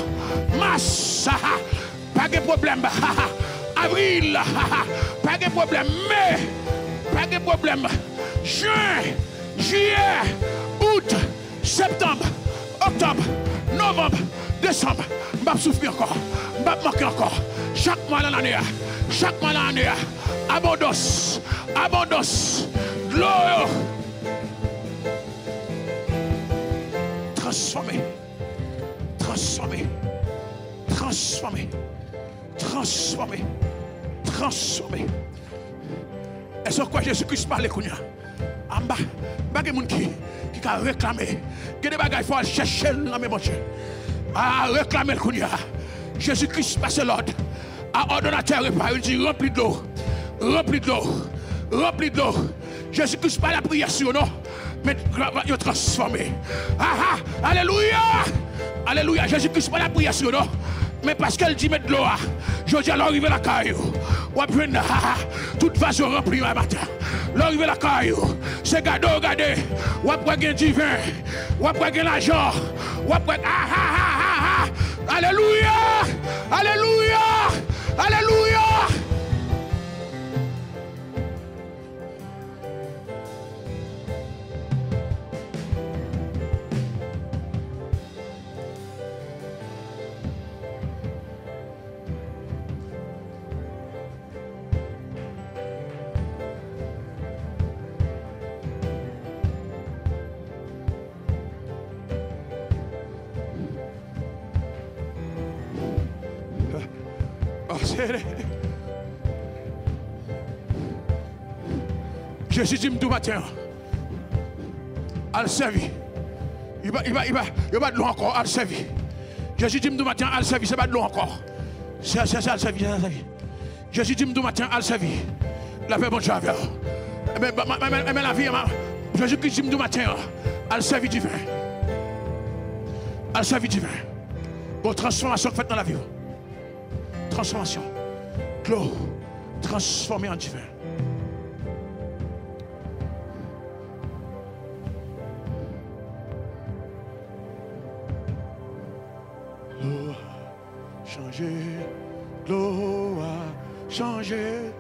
Mars, pas de problème. Avril, pas de problème. Mai, pas de problème. Juin, juillet, août, septembre, octobre, novembre, décembre. Je souffrir encore. Je manquer encore. Chaque mois dans l'année. Chaque mois dans l'année. Abondance. Abondance. Gloire. Transformé. Transformé. Transformé. Transformé. Transformé. Est-ce que Jésus-Christ parle qu'on En bas, il y a des gens qui qui a réclamé. Il y a des bagages qu'il faut chercher dans mes manches. À réclamer qu'on Jésus-Christ passe l'ordre. À ordonnateur il dit rempli de l'eau. Rempli de l'eau. Rempli de l'eau. Jésus-Christ pas la prière sur nous. Mais il transformé. Ah ah, alléluia. Alléluia. Jésus-Christ pas la prière sur nous. Mais parce qu'elle dit mettre de l'eau, je dis alors arriver la caille. Toute façon remplie un matin. L'arrivée la caille, c'est gado, regardez. Ou après, il du vin. Ou après, il l'argent. Ou après, ah ah ah ah ah. Alléluia. Alléluia. Alléluia. Jésus dit tout matin, al servi. Il va, il de l'eau encore, al servi. Jésus dit tout matin, al servi, c'est pas de l'eau encore. C'est, c'est, al servi, al servi. Jésus dit tout matin, al servi. La paix, bon Dieu, mais, la vie, Jésus dit tout matin, al servi du vin. Al servi du vin. Bon, transformation faite dans la vie. Transformation. L'eau transformée en divin. L'eau a l'eau a changé,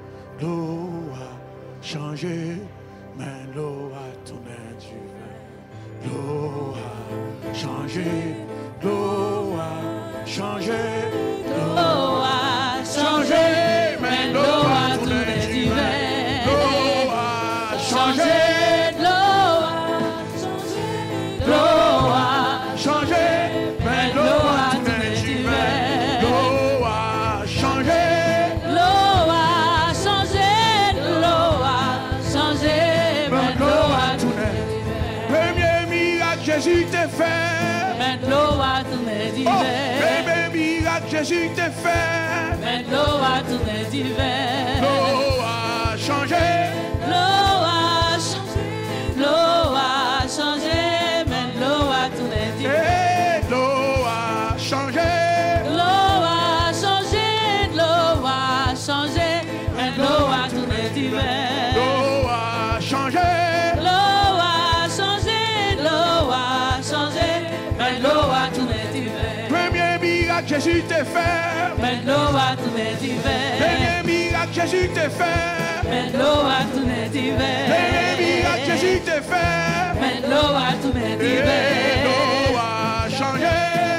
l'eau a changé, mais l'eau a tourné du vin. l'eau a changé, l'eau a changé, Jésus t'a fait. Maintenant à tous. te faire. Maintenant à tous les divers. Jésus te fait. Maintenant à tous les divers. Jésus te fait. L'eau a changé.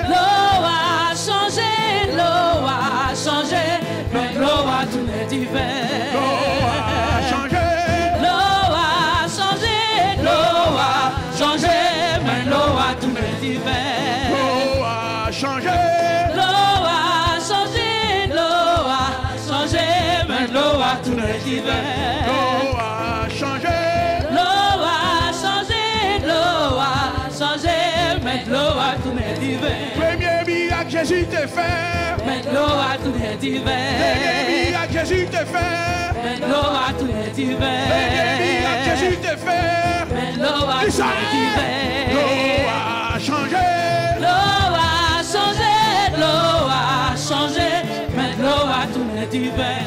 L'eau a changé. L'eau a changé. Maintenant à tous divers. D'hiver. L'eau a changé. L'eau a changé, l'eau a changé, mais l'eau a tourné d'hiver. Premier miracle Jésus t'a fait. Mais l'eau a tourné Premier d'hiver. miracle Jésus t'a fait. Mais l'eau a tourné Premier miracle Jésus d'hiver. t'a fait. Mais l'eau a tourné L'eau d'hiver. a changé. L'eau a changé, l'eau a changé, mais l'eau a tourné d'hiver.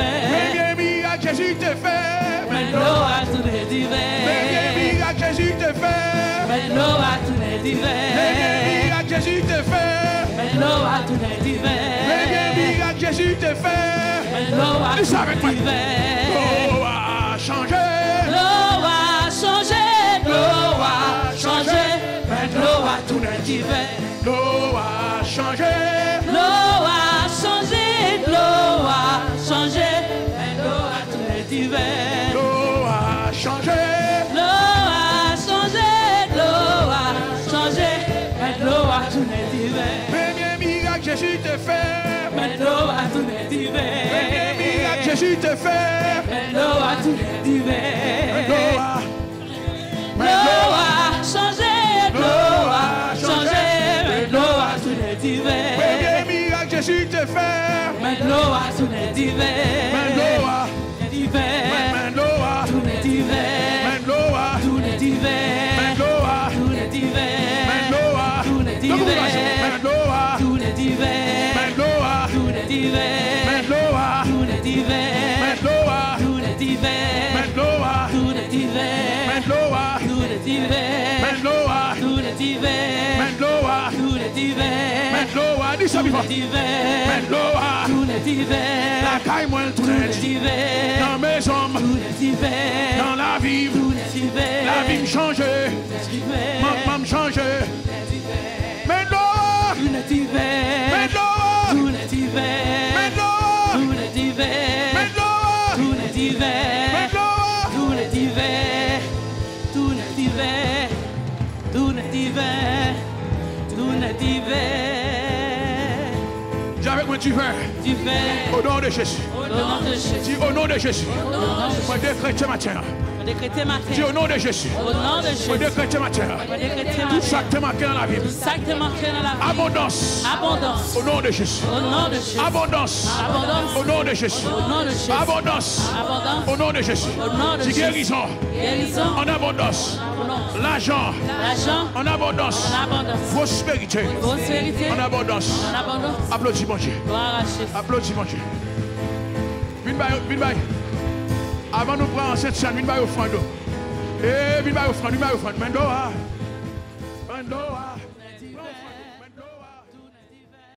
divin. Premier Jésus te fait. Maintenant à tous les divins. Premier miracle Jésus te fait. Maintenant à tous les divins. Premier miracle Jésus te fait. Maintenant à tous les divins. Premier miracle Jésus te fait. À tous les divins. L'eau a changé. L'eau a changé. L'eau a changé. À tous les. L'eau a changé. Jésus te fait. Mais Noah tous changez. Changez. Mais Noah tous Jésus te fait. Mais Noah tous les divers. Mais tout tout tout tout tout tout la caille. Dans mes dans la vie, la vie change, maman change. Mais mais Dis avec moi, tu vas. Au nom de Jésus. Dis au nom de Jésus. Moi, deux chrétiens matin. Dis au nom de Jésus. Au nom de Jésus. Tout ça qui te manquait dans la vie. Abondance. Abondance. Au nom de Jésus. Au nom de Jésus. Abondance. Abondance. Au nom de Jésus. Au nom de Jésus. Abondance. Abondance. Au nom de Jésus. Au nom de Jésus. guérison. Guérison. En abondance. L'argent. L'argent. En abondance. En abondance. Prospérité. Prospérité. En abondance. En abondance. Applaudis mon Dieu. Applaudis mon Dieu. Vine bail. Avant de prendre cette salle, une baille offrande. Eh, une baille offrande, une baille offrande. Mendoa. Mendoa. Hein.